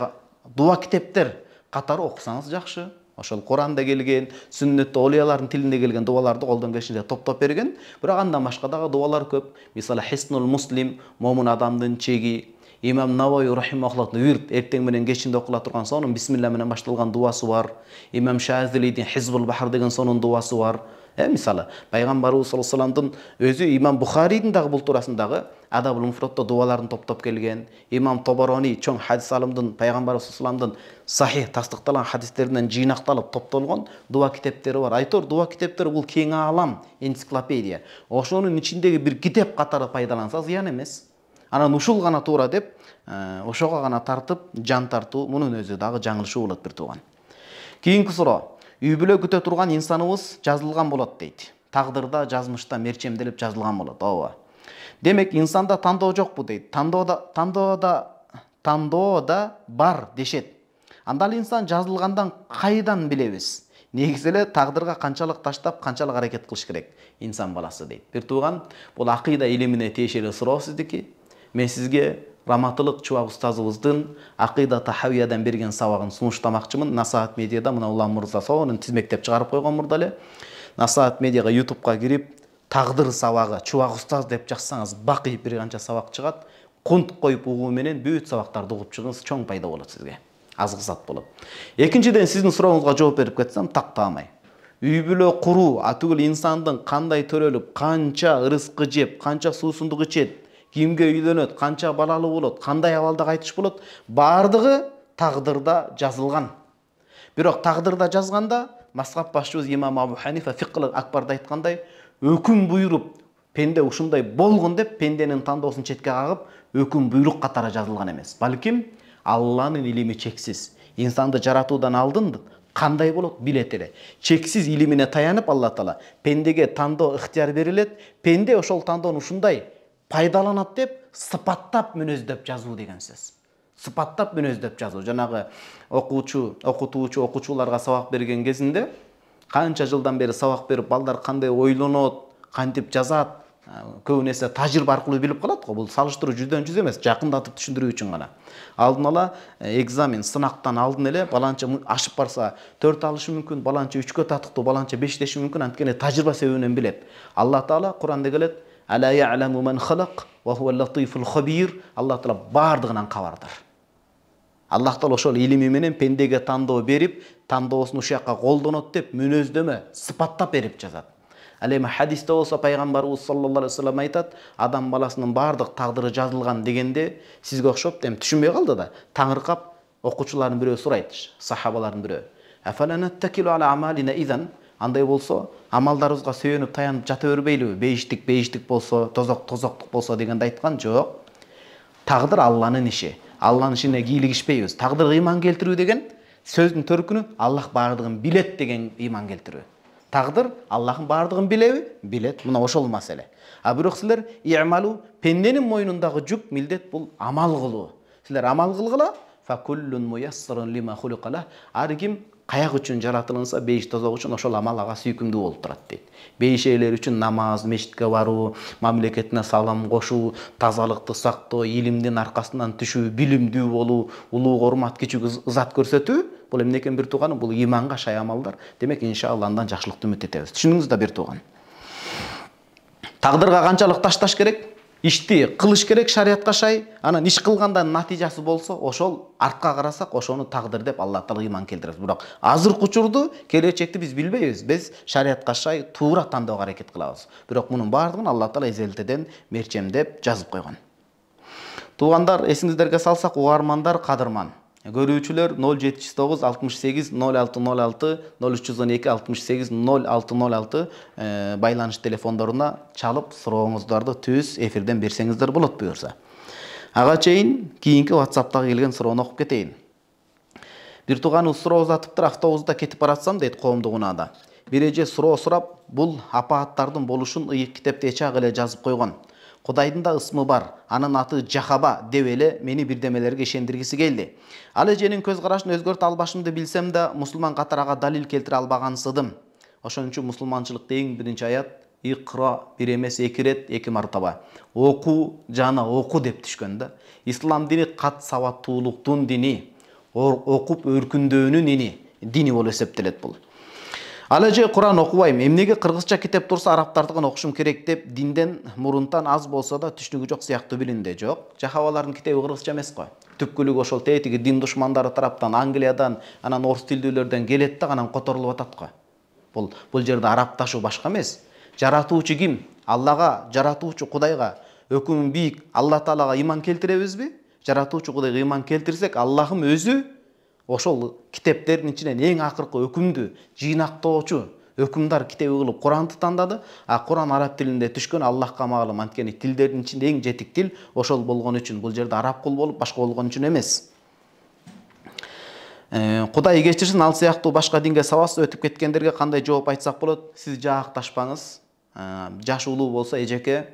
дуба китептер катары окусаңыз жакшы ошол куранда келген сүннөттө олиялардын тилинде келген дубаларды колдон келишинче топтоп берген. Бирок андан башка дагы дубалар көп. Мисалы хиснул муслим момун адамдын чеги имам навои рахимахуллахтын вирт эртең менен кечинде окула турган сонун бисмилля менен башталган дубасы бар. Имам шазилийдин хизбул бахр деген сонун дубасы бар. Э мисалы пайгамбарыбыз саллаллаху алейхи өзү имам бухарийдин дагы бул туурасындагы адабул муфротто дубаларын топтоп келген имам тоборони чоң хадис алымдын пайгамбарыбыз саллаллаху сахих тастыкталган хадистеринен жыйнакталып топтолгон дуба китептери бар. Айтор дуба китептери бул кең аалам энциклопедия. Ошонун ичиндеги бир китеп катары пайдаланса зыян эмес. Анан ушул гана туура деп ошого гана тартып жан тартуу мунун өзү дагы жаңылышуу болот бир тууган. Кийинки суроо. Үй бүлө күтө турган инсаныбыз жазылган болот дейт тагдырда жазмышта мерчемделип жазылган болот ооба демек инсанда тандоо жокпу дейт тандоодо тандоодо тандоодо бар дешет анда ал инсан жазылгандан кайдан билебиз негизи эле тагдырга канчалык таштап канчалык аракет кылыш керек инсан баласы дейт бир тууган бул акыйда илимине тиешелүү суроо сиздики мен сизге раматылык чубак устазыбыздын акыйда тахавиядан берген сабагын сунуштамакчымын. Насаат медиада мына улам мырза сонун тизмектеп чыгарып койгон мурда эле. Насаат медиага ютубка кирип тагдыр сабагы чубак устаз деп жазсаңыз бакый бир канча сабак чыгат кунт коюп угуу менен бүт сабактарды угуп чыгыңыз чоң пайда болот сизге. Азык зат болот. Экинчиден сиздин сурооңузга жооп берип кетсем тактаамай үй бүлө куруу атүгүл инсандын кандай төрөлүп канча ырыскы жеп канча суусундук ичет кимге үйлөнөт канча балалуу болот кандай абалда кайтыш болот баардыгы тагдырда жазылган бирок тагдырда жазганда масхаб башчыбыз имам абу ханифа фиқл акбарда айткандай өкүм буйруп пенде ушундай болгон деп пенденин тандоосун четке кагып өкүм буйрук катары жазылган эмес балким алланын илими чексиз инсанды жаратуудан алдын кандай болот билет эле чексиз илимине таянып алла таала пендеге тандоо ыктыяр берилет пенде ошол тандоону ушундай пайдаланат деп сыпаттап мүнөздөп жазуу деген сөз. Сыпаттап мүнөздөп жазуу жанагы окуучу окутуучу окуучуларга сабак берген кезинде канча жылдан бери сабак берип балдар кандай ойлонот кантип жазат көбүн эсе тажрыйба аркылуу билип калат го бул салыштыруу жүздөн жүз эмес жакындатып түшүндүрүү үчүн гана алдын ала экзамен сынактан алдын эле баланча ашып барса төрт алышы мүмкүн баланча үчкө татыктуу баланча бештеши мүмкүн анткени тажрыйба себебинен билет алла таала куранда келет алла таала баардыгынан кабардар аллах таала ошол илими менен пендеге тандоо берип тандоосун ушул жака колдонот деп мүнөздөмө сыпаттап берип жазат ал эми хадисте болсо пайгамбарыбыз саллаллаху алейхи вассалам айтат адам баласынын баардык тагдыры жазылган дегенде сизге окшоп эми түшүнбөй калды да таңыркап окуучулардын бирөө сурайт сахабалардын бирөө андай болсо амалдарыбызга сүйөнүп таянып жата бербейлиби бейиштик бейиштик болсо тозок тозоктук болсо дегенде айткан жок. Тагдыр алланын иши. Алланын ишине кийлигишпейбиз тагдырга ыйман келтирүү деген сөздүн төркүнү аллах баардыгын билет деген ыйман келтирүү. Тагдыр аллахтын баардыгын билеби билет мына ошол маселе. А бирок силер ималу пенденин мойнундагы жүк милдет бул амал кылуу. Силер амал кылгыла ар ким каяк үчүн жаратылынса бейиш тозок үчүн ошол амал ага сүйкүмдүү болуп турат дейт бейиш ээлери үчүн намаз мечитке баруу мамлекетине салам кошуу тазалыкты сактоо илимдин аркасынан түшүү билимдүү болуу улууга урмат кичүүгө ызат көрсөтүү бул эмне экен бир тууганым бул иманга шай амалдар демек иншалла андан жакшылыкты үмүт этебиз түшүндүңүз да бир тууган тагдырга канчалык ташташ керек ишти кылыш керек шариятка шай анан иш кылгандан натыйжасы болсо ошол артка карасак ошону тагдыр деп алла таала ыйман келтиребиз. Бирок азыркы учурду келечекти биз билбейбиз. Биз шариятка шай туура тандоого аракет кылабыз. Бирок мунун баардыгын алла таала эзелтеден мерчемдеп жазып койгон. Туугандар эсиңиздерге салсак угармандар кадырман көрүүчүлөр ноль жети жүз тогуз алтымыш сегиз ноль алты ноль алты ноль үч жүз он эки алтымыш сегиз ноль алты ноль алты байланыш телефондоруна чалып сурооңуздарды түз эфирден берсеңиздер болот буюрса ага чейин кийинки whatsappтагы келген суроону окуп кетейин бир тууганыбыз суроо узатыптыр автобуста кетип баратсам дейт коомдук унаада бир эже суроо сурап бул апааттардын болушун ыйык китепте ак эле жазып койгон кудайдын да ысмы бар анын аты жахаба деп эле мени бирдемелерге ишендиргиси келди ал эженин көз карашын өзгөртө албашымды билсем да мусулман катары ага далил келтире албагансыдым ошон үчүн мусулманчылыкта эң биринчи аят икро бир эмес эки ирет мартаба окуу жана оку деп түшкөн да ислам дини кат сабаттуулуктун дини окуп өркүндөөнүн дини болуп эсептелет бул ал эже куран окубайм эмнеге кыргызча китеп турса арабтардыкын окушум керек деп динден мурунтан аз болсо да түшүнүгү жок сыяктуу билинди жок жахабалардын китеби кыргызча эмес го түпкүлүгү ошол тетиги дин душмандары тараптан англиядан анан орус тилдүүлөрдөн келет да анан которулуп атат го бул бул жерде арабташуу башка эмес жаратуучу ким аллага жаратуучу кудайга өкүмү бийик алла таалага ыйман келтиребизби жаратуучу кудайга ыйман келтирсек аллахым өзү ошол китептердин ичинен эң акыркы өкүмдү жыйнактоочу өкүмдар китеби кылып куранды тандады. А куран араб тилинде түшкөн аллахка маалым анткени тилдердин ичинде эң жетик тил ошол болгон үчүн. Бул жерде араб кул болуп башка болгон үчүн эмес. Э, кудай кечирсин ал сыяктуу башка динге сабаксыз өтүп кеткендерге кандай жооп айтсак болот? Сиз жаакташпаңыз. Э, жаш улуу болсо эжеке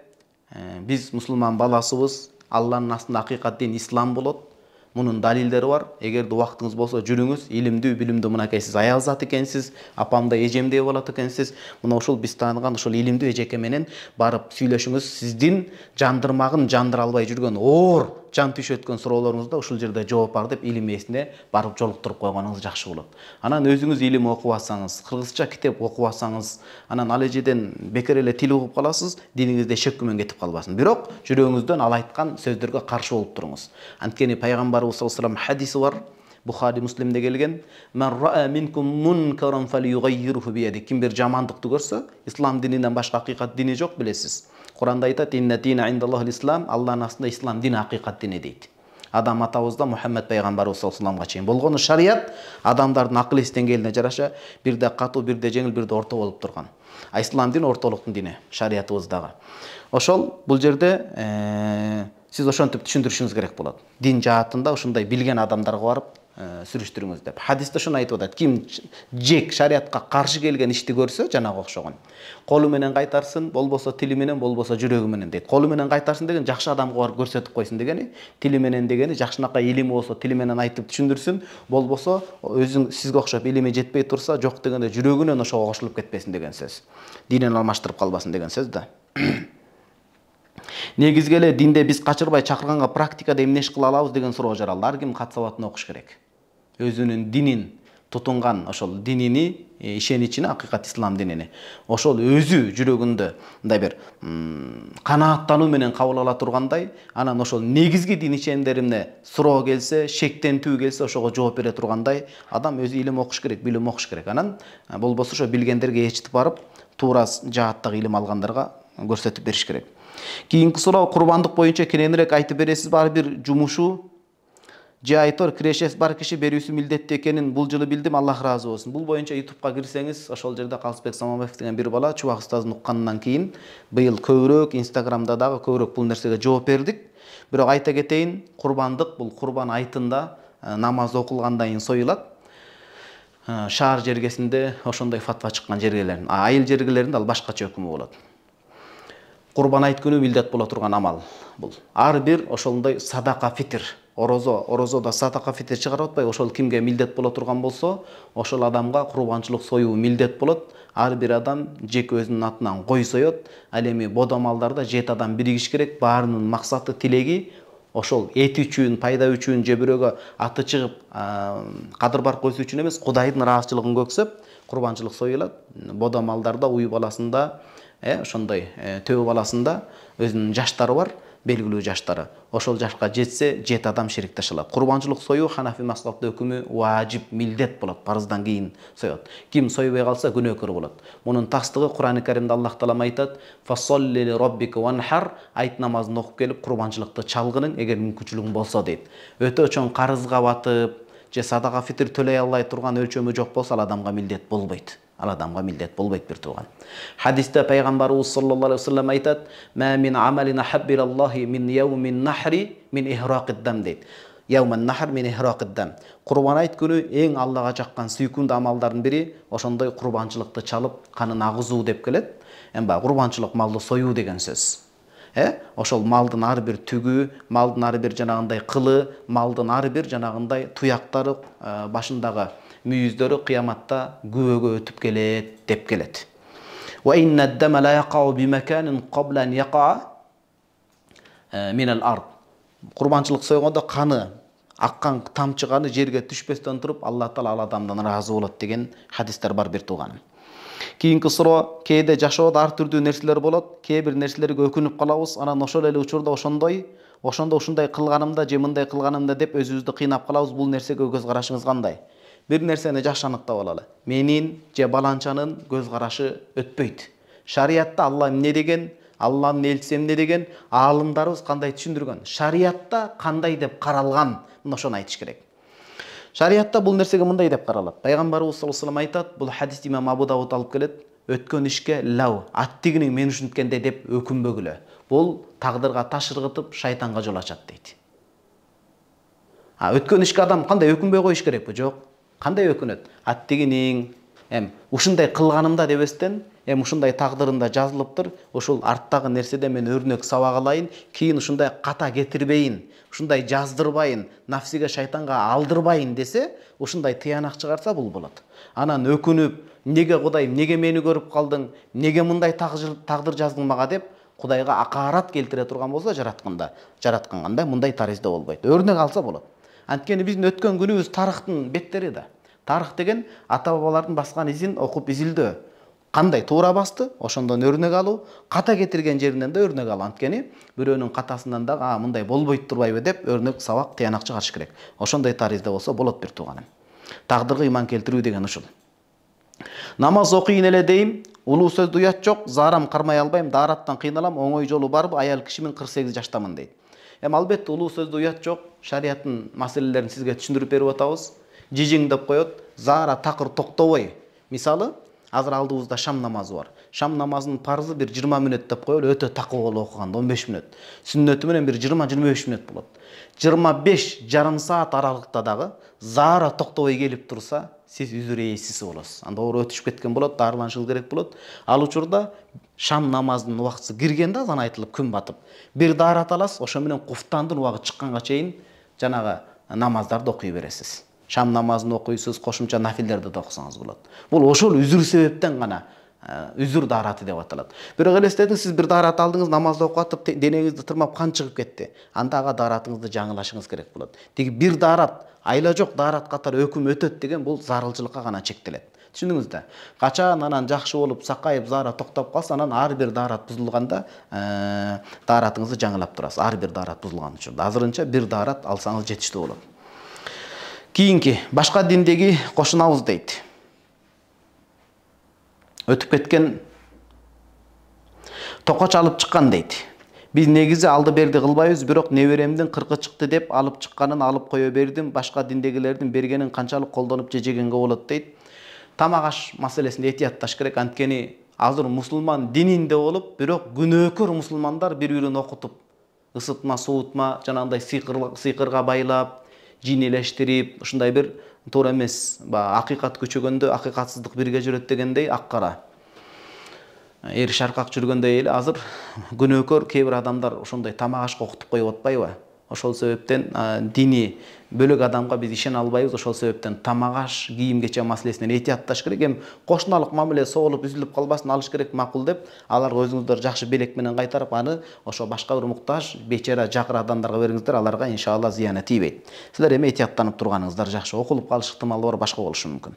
э, биз мусулман баласыбыз. Алланын астында акыйкат дин ислам болот. Мунун далилдери бар. Эгерде убактыңыз болсо жүрүңүз илимдүү билимдүү мынакей сиз аялзат экенсиз апамдай эжемдей болот экенсиз мына ушул биз тааныган ушул илимдүү эжеке менен барып сүйлөшүңүз сиздин жандырмагын жандыра албай жүргөн оор жан түйшөткөн суроолоруңузда ушул жерде жооп бар деп илим ээсине барып жолуктуруп койгонуңуз жакшы болот. Анан өзүңүз илим окуп алсаңыз кыргызча китеп окуп алсаңыз анан ал эжеден бекер эле тил угуп каласыз диниңизде шек күмөн кетип калбасын бирок жүрөгүңүздөн ал айткан сөздөргө каршы болуп туруңуз. Анткени пайгамбарыбыз саллаллаху алейхи хадиси бар бухари муслимде келген. Ким бир жамандыкты көрсө ислам дининен башка акыйкат дини жок билесиз. Куранда айтат алланын астында ислам дини акыйкат дини дейт адам атабызда мұхаммед пайғамбарыбыз саллаллаху чейин болгону шарият адамдардын акыл эс деңгээлине жараша бирде катуу бирде жеңил бирде орто болуп турган а ислам дини ортолуктун дини шариятыбыздагы ошол бул жерде сиз ошентип түшүндүрүшүңүз керек болот дин жаатында ушундай билген адамдарга барып сүрүштүрүңүз деп. Хадисте ушуну айтып атат. Ким жек шариятка каршы келген ишти көрсө жанага окшогон. Колу менен кайтарсын болбосо тили менен болбосо жүрөгү менен дейт. Колу менен кайтарсын деген жакшы адамга барып көрсөтүп койсун дегени тили менен дегени жакшынакай илими болсо тили менен айтып түшүндүрсүн болбосо өзүң сизге окшоп илими жетпей турса жок дегенде жүрөгүнөн ошого кошулуп кетпесин деген сөз. Динин алмаштырып калбасын деген сөз да. Негизги эле динде биз качырбай чакырганга практикада эмне иш кыла алабыз деген суроо жаралды. Ар ким кат сабатын окуш керек өзүнүн динин тутунган ошол динини ишеничине акыйкат ислам динини ошол өзү жүрөгүндө мындай бир канааттануу менен кабыл ала тургандай анан ошол негизги дин ишенимдерине суроо келсе шектентүү келсе ошого жооп бере тургандай адам өзү илим окуш керек билим окуш керек анан болбосо ошо билгендерге ээрчитип барып туура жааттагы илим алгандарга көрсөтүп бериш керек кийинки суроо курбандык боюнча кененирээк айтып бересизби ар бир жумушу же айтор кирешеси бар киши берүүсү милдеттүү экенин бул жылы билдим аллах ыраазы болсун бул боюнча ютубка кирсеңиз ошол жерде калысбек самамбаев деген бир бала чубак устаздын укканынан кийин быйыл көбүрөөк инстаграмда дагы көбүрөөк бул нерсеге жооп бердик бирок айта кетейин курбандык бул курбан айтында намаз окулгандан кийин союлат шаар жергесинде ошондой фатва чыккан жергелерин айыл жергелеринде ал башкача өкүмү болот курбан айт күнү милдет боло турган амал бул ар бир ошондой садака фитир орозо орозодо садака фитир чыгарып атпайбы ошол кимге милдет боло турган болсо ошол адамга курбанчылык союу милдет болот. Ар бир адам жеке өзүнүн атынан кой соет ал эми бодо малдарда жети адам биригиш керек. Баарынын максаты тилеги. Ошол эт үчүн пайда үчүн же бирөөгө аты чыгып кадыр барк үчүн эмес кудайдын ыраазычылыгын көксөп курбанчылык союлат. Бодо малдарда уй баласында ошондой төбө баласында өзүнүн жаштары бар. Белгилүү жаштары. Ошол жашка жетсе жети адам шериктешалат курбанчылык союу ханафи мазхабта өкүмү важип милдет болот парыздан кийин соет ким сойбой калса күнөөкөр болот. Мунун тастыгы курани каримде аллах таалам айтат айт намазын окуп келип курбанчылыкты чалгының эгер мүмкүнчүлүгүң болсо дейт. Өтө чоң карызга батып же садака фитир төлөй албай турган өлчөмү жок болсо ал адамга милдет болбойт ал адамга милдет болбойт бир тууган хадисте пайгамбарыбыз саллаллаху алейхи вассалам айтат курбан айт күнү эң аллага жаккан сүйкүмдүү амалдардын бири ошондой курбанчылыкты чалып канын агызуу деп келет эми баягы курбанчылык малды союу деген сөз. Э ошол малдын ар бир түгү малдын ар бир жанагындай кылы малдын ар бир жанагындай туяктары башындагы мүйүздөрү кыяматта күбөгө өтүп келет деп келет. Курбанчылык сойгондо каны аккан тамчы каны жерге түшпөстөн туруп алла таала ал адамдан ыраазы болот деген хадистер бар бир тууганым кийинки суроо кээде жашоодо ар түрдүү нерселер болот кээ бир нерселерге өкүнүп калабыз анан ошол эле учурда ошондой ошондо ушундай кылганымда же мындай кылганымда деп өзүбүздү кыйнап калабыз бул нерсеге көз карашыңыз кандай бир нерсени жакшы аныктап алалы менин же баланчанын көз карашы өтпөйт шариятта алла эмне деген алланын элчиси эмне деген аалымдарыбыз кандай түшүндүргөн шариятта кандай деп каралган мына ошону айтыш керек шариятта бул нерсеге мындай деп каралат пайгамбарыбыз саллаллаху алейhi айтат бул хадисти имам абу давуд алып келет өткөн ишке лав аттигиниң мен ушинткенде деп өкүнбөгүлө бул тагдырга таш ыргытып шайтанга жол ачат дейт өткөн ишке адам кандай өкүнбөй коюш керекпи жок кандай өкүнөт аттигиниң эми ушундай кылганымда дебестен эми ушундай тагдырында жазылыптыр ушул арттагы нерседен мен өрнөк сабак алайын кийин ушундай ката кетирбейин ушундай жаздырбайын нафсиге шайтанга алдырбайын десе ушундай тыянак чыгарса бул болот анан өкүнүп эмнеге кудайым эмнеге мени көрүп калдың эмнеге мындай тагдыр жаздың мага деп кудайга акаарат келтире турган болсо жаратканда жаратканда мындай таризде болбойт өрнөк алса болот анткени биздин өткөн күнүбүз тарыхтын беттери да тарых деген ата бабалардын баскан изин окуп изилдөө кандай туура басты? Ошондон өрнөк алуу. Ката кетирген жеринен да өрнөк алуу анткени бирөөнүн катасынан дагы а мындай болбойт турбайбы деп өрнөк сабак тыянак чыгарыш керек. Ошондой таризде болсо болот бир тууганым. Тагдырга ыйман келтирүү деген ушул. Намаз окуйын эле дейм улуу сөздө уят жок заарам кармай албайм даараттан кыйналам оңой жолу барбы аял кишимин кырк сегиз жаштамын дейт. Эми албетте улуу сөздө уят жок шарияттын маселелерин сизге түшүндүрүп берип атабыз. Жижиң деп коет заара такыр токтобой мисалы азыр алдыбызда шам намазы бар. Шам намазынын парзы бир жыйырма мүнөт деп коелу өтө такыр болуп окуганда он беш мүнөт. Сүннөтү менен бир жыйырма жыйырма беш мүнөт болот жыйырма беш жарым саат аралыкта дагы заара токтобой келип турса сиз үзүр ээсиси болосуз анда оор өтүшүп кеткен болот дарыланышыңыз керек болот ал учурда шам намазынын убактысы киргенде азан айтылып күн батып бир даарат аласыз ошо менен куфтандын убагы чыкканга чейин жанагы намаздарды окуй бересиз. Шам намазын окуйсуз кошумча нафилдерди да окусаңыз болот бул ошол үзүр себептен гана үзүр даараты деп аталат бирок элестетиңиз сиз бир даарат алдыңыз намазды окуп атып денеңизди тырмап кан чыгып кетти анда ага дааратыңызды жаңылашыңыз керек болот тиги бир даарат айла жок даарат катары өкүм өтөт деген бул зарылчылыкка гана чектелет түшүндүңүз да качан анан жакшы болуп сакайып заара токтоп калса анан ар бир даарат бузулганда дааратыңызды жаңылап турасыз ар бир даарат бузулган учурда азырынча бир даарат алсаңыз жетиштүү болот кийинки башка диндеги кошунабыз дейт. Өтүп кеткен токоч алып чыккан дейт. Биз негизи алды берди кылбайбыз бирок неберемдин кыркы чыкты деп алып чыкканын алып кое бердим. Башка диндегилердин бергенин канчалык колдонуп же жегенге болот дейт. Тамак аш маселесинде этиятташ керек. Анткени азыр мусулман дининде болуп бирок күнөөкөр мусулмандар бири бирин окутуп ысытма суутма жанагындай сыйкырга байлап жин элештирип ушундай бир туура эмес. Баягы акыйкат күчөгөндө акыйкатсыздык бирге жүрөт дегендей ак кара. Эр шаркак жүргөндөй эле азыр күнөөкөр кээ бир адамдар ошондой тамак ашка окутуп коюп атпайбы? Ошол себептен дини бөлөк адамга биз ишене албайбыз. Ошол себептен тамак аш кийим кече маселесинен этиятташ керек. Эми кошуналык мамиле соолуп үзүлүп калбасын алыш керек макул деп аларга өзүңүздөр жакшы белек менен кайтарып аны ошо башка бир муктаж бечара жакыр адамдарга бериңиздер. Аларга иншалла зыяны тийбейт. Силер эми этияттанып турганыңыздар жакшы. Окулуп калыш ыктымалы бар башка болушу мүмкүн.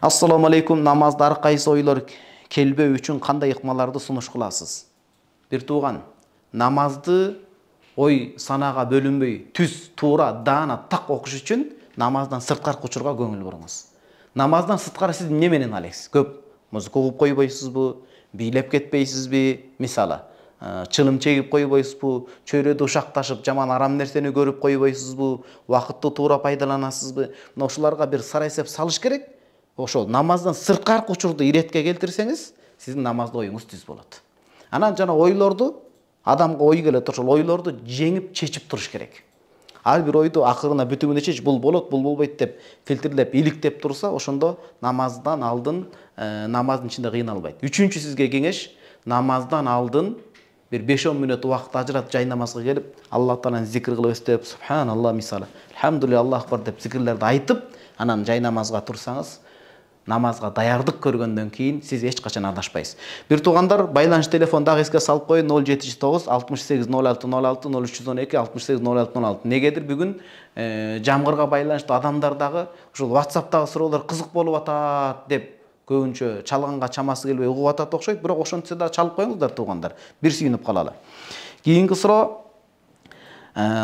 Ассалому алейкум. Намазда ар кайсы ойлор келбөө үчүн кандай ыкмаларды сунуш кыласыз? Бир тууган. Намазды ой санаага бөлүнбөй түз туура даана так окуш үчүн намаздан сырткаркы учурга көңүл буруңуз намаздан сырткары сиз эмне менен алесиз көп музыка угуп койбойсузбу бийлеп кетпейсизби мисалы чыным чегип койбойсузбу чөйрөдө ушакташып жаман арам нерсени көрүп койбойсузбу убакытты туура пайдаланасызбы мына ушуларга бир сара эсеп салыш керек ошол намаздан сырткаркы учурду иретке келтирсеңиз сиздин намазда оюңуз түз болот анан жана ойлорду адамга ой келет ошол ойлорду жеңип чечип туруш керек ар бир ойду акырына бүтүмүнө чеч бул болот бул болбойт деп фильтрлеп иликтеп турса ошондо намаздан алдын намаздын ичинде кыйналбайт үчүнчү сизге кеңеш намаздан алдын бир беш он мүнөт убакыт ажыратып жай намазга келип алла тааланы зикир кылып эстеп субханалла мисалы алхамдулилля аллаху акбар деп зикирлерди айтып анан жай намазга турсаңыз намазга даярдык көргөндөн кийин сиз эч качан адашпайсыз бир туугандар байланыш телефон дагы эске салып коеюн ноль жети жүз тогуз алтымыш сегиз ноль алты ноль алты ноль үч жүз он эки алтымыш сегиз ноль алты ноль алты. Негедир бүгүн жамгырга байланыштуу адамдар дагы ушул ватсаптагы суроолор кызык болуп атат деп көбүнчө чалганга чамасы келбей угуп атат окшойт бирок ошентсе дагы чалып коюңуздар туугандар бир сүйүнүп калалы кийинки суроо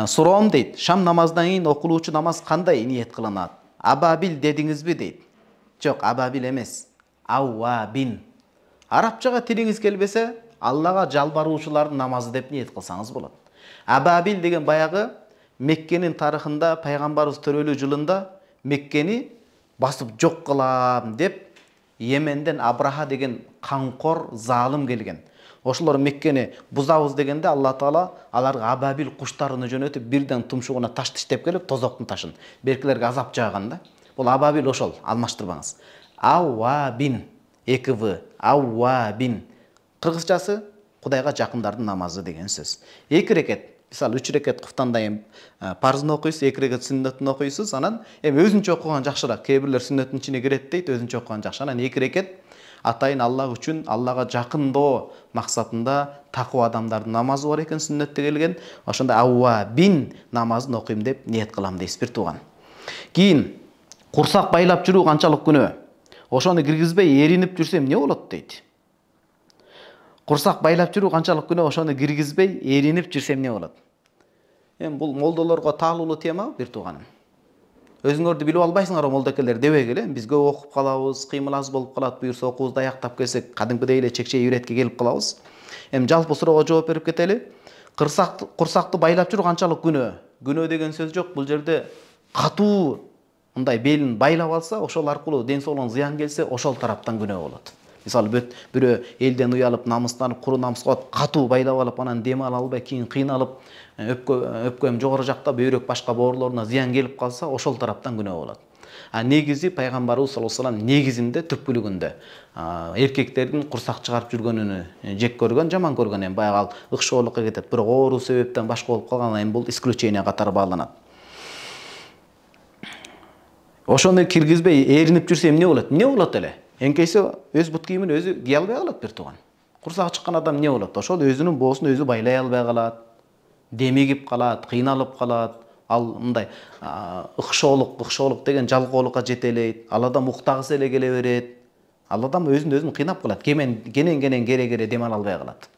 суроом дейт шам намазынан кийин окулуучу намаз кандай ниет кылынат абабил дедиңизби дейт жок абабил эмес ауабин арабчага тилиңиз келбесе аллага жалбаруучулардын намазы деп ниет кылсаңыз болот абабил деген баягы меккенин тарыхында пайгамбарыбыз төрөлүү жылында меккени басып жок кылам деп йеменден абраха деген камкор заалым келген ошолор меккени бузабыз дегенде алла таала аларга абабил куштарын жөнөтүп бирден тумшугуна таш тиштеп келип тозоктун ташын беркилерге азап жааган да бул абабил ошол алмаштырбаңыз ауабин эки в ауабин. Кыргызчасы кудайга жакындардын намазы деген сөз. Эки рекет мисалы үч рекет куфтандай парзын окуйсуз эки рекет сүннөтүн окуйсуз анан эми өзүнчө окуган жакшыраак кээ бирлер сүннөттүн ичине кирет дейт өзүнчө окуган жакшы анан эки рекет атайын аллах үчүн аллага жакындоо максатында такыба адамдардын намазы бар экен сүннөттө келген. Ошондо ауабин намазын окуйм деп ниет кылам дейсиз бир тууган кийин курсак байлап жүрүү канчалык күнөө ошону киргизбей эринип жүрсөм эмне болот дейт курсак байлап жүрүү канчалык күнөө ошону киргизбей эринип жүрсөм эмне болот эми бул молдолорго таалуулуу тема бир тууганым өзүңөрдү билип албайсыңарбы молдокелер дебегиле биз көп окуп калабыз кыймыл аз болуп калат буюрса окуубузду аяктап келсек кадимкидей эле чекчей иретке келип калабыз эми жалпы суроого жооп берип кетели курсакты байлап жүрүү канчалык күнөө күнөө деген сөз жок бул жерде катуу мындай белин байлап алса ошол аркылуу ден соолугуна зыян келсе ошол тараптан күнөө болот мисалы бирөө элден уялып намыстанып куру намыска катуу байлап алып анан дем ала албай кийин кыйналып өпкө өпкөм жогору жакта бөйрөк башка боорулоруна зыян келип калса ошол тараптан күнөө болот а негизи пайгамбарыбыз саллаллаху алейхи вассалам негизинде түпкүлүгүндө эркектердин курсак чыгарып жүргөнүнү жек көргөн жаман көргөн эми баягы ал ыкшоолукка кетет бирок оору себептен башка болуп калган эми бул исключение катары бааланат ошону киргизбей ээринип жүрсө эмне болот эмне болот эле эңкейсе өз бут кийимин өзү кие албай калат бир тууган курсагы чыккан адам эмне болот ошол өзүнүн боосун өзү байлай албай калат демигип калат кыйналып калат ал мындай ыкшоолук ыкшоолук деген жалкоолукка жетелейт ал адам уктагысы эле келе берет ал адам өзүн өзүн кыйнап калат кенен кенен кере кере дем ала албай калат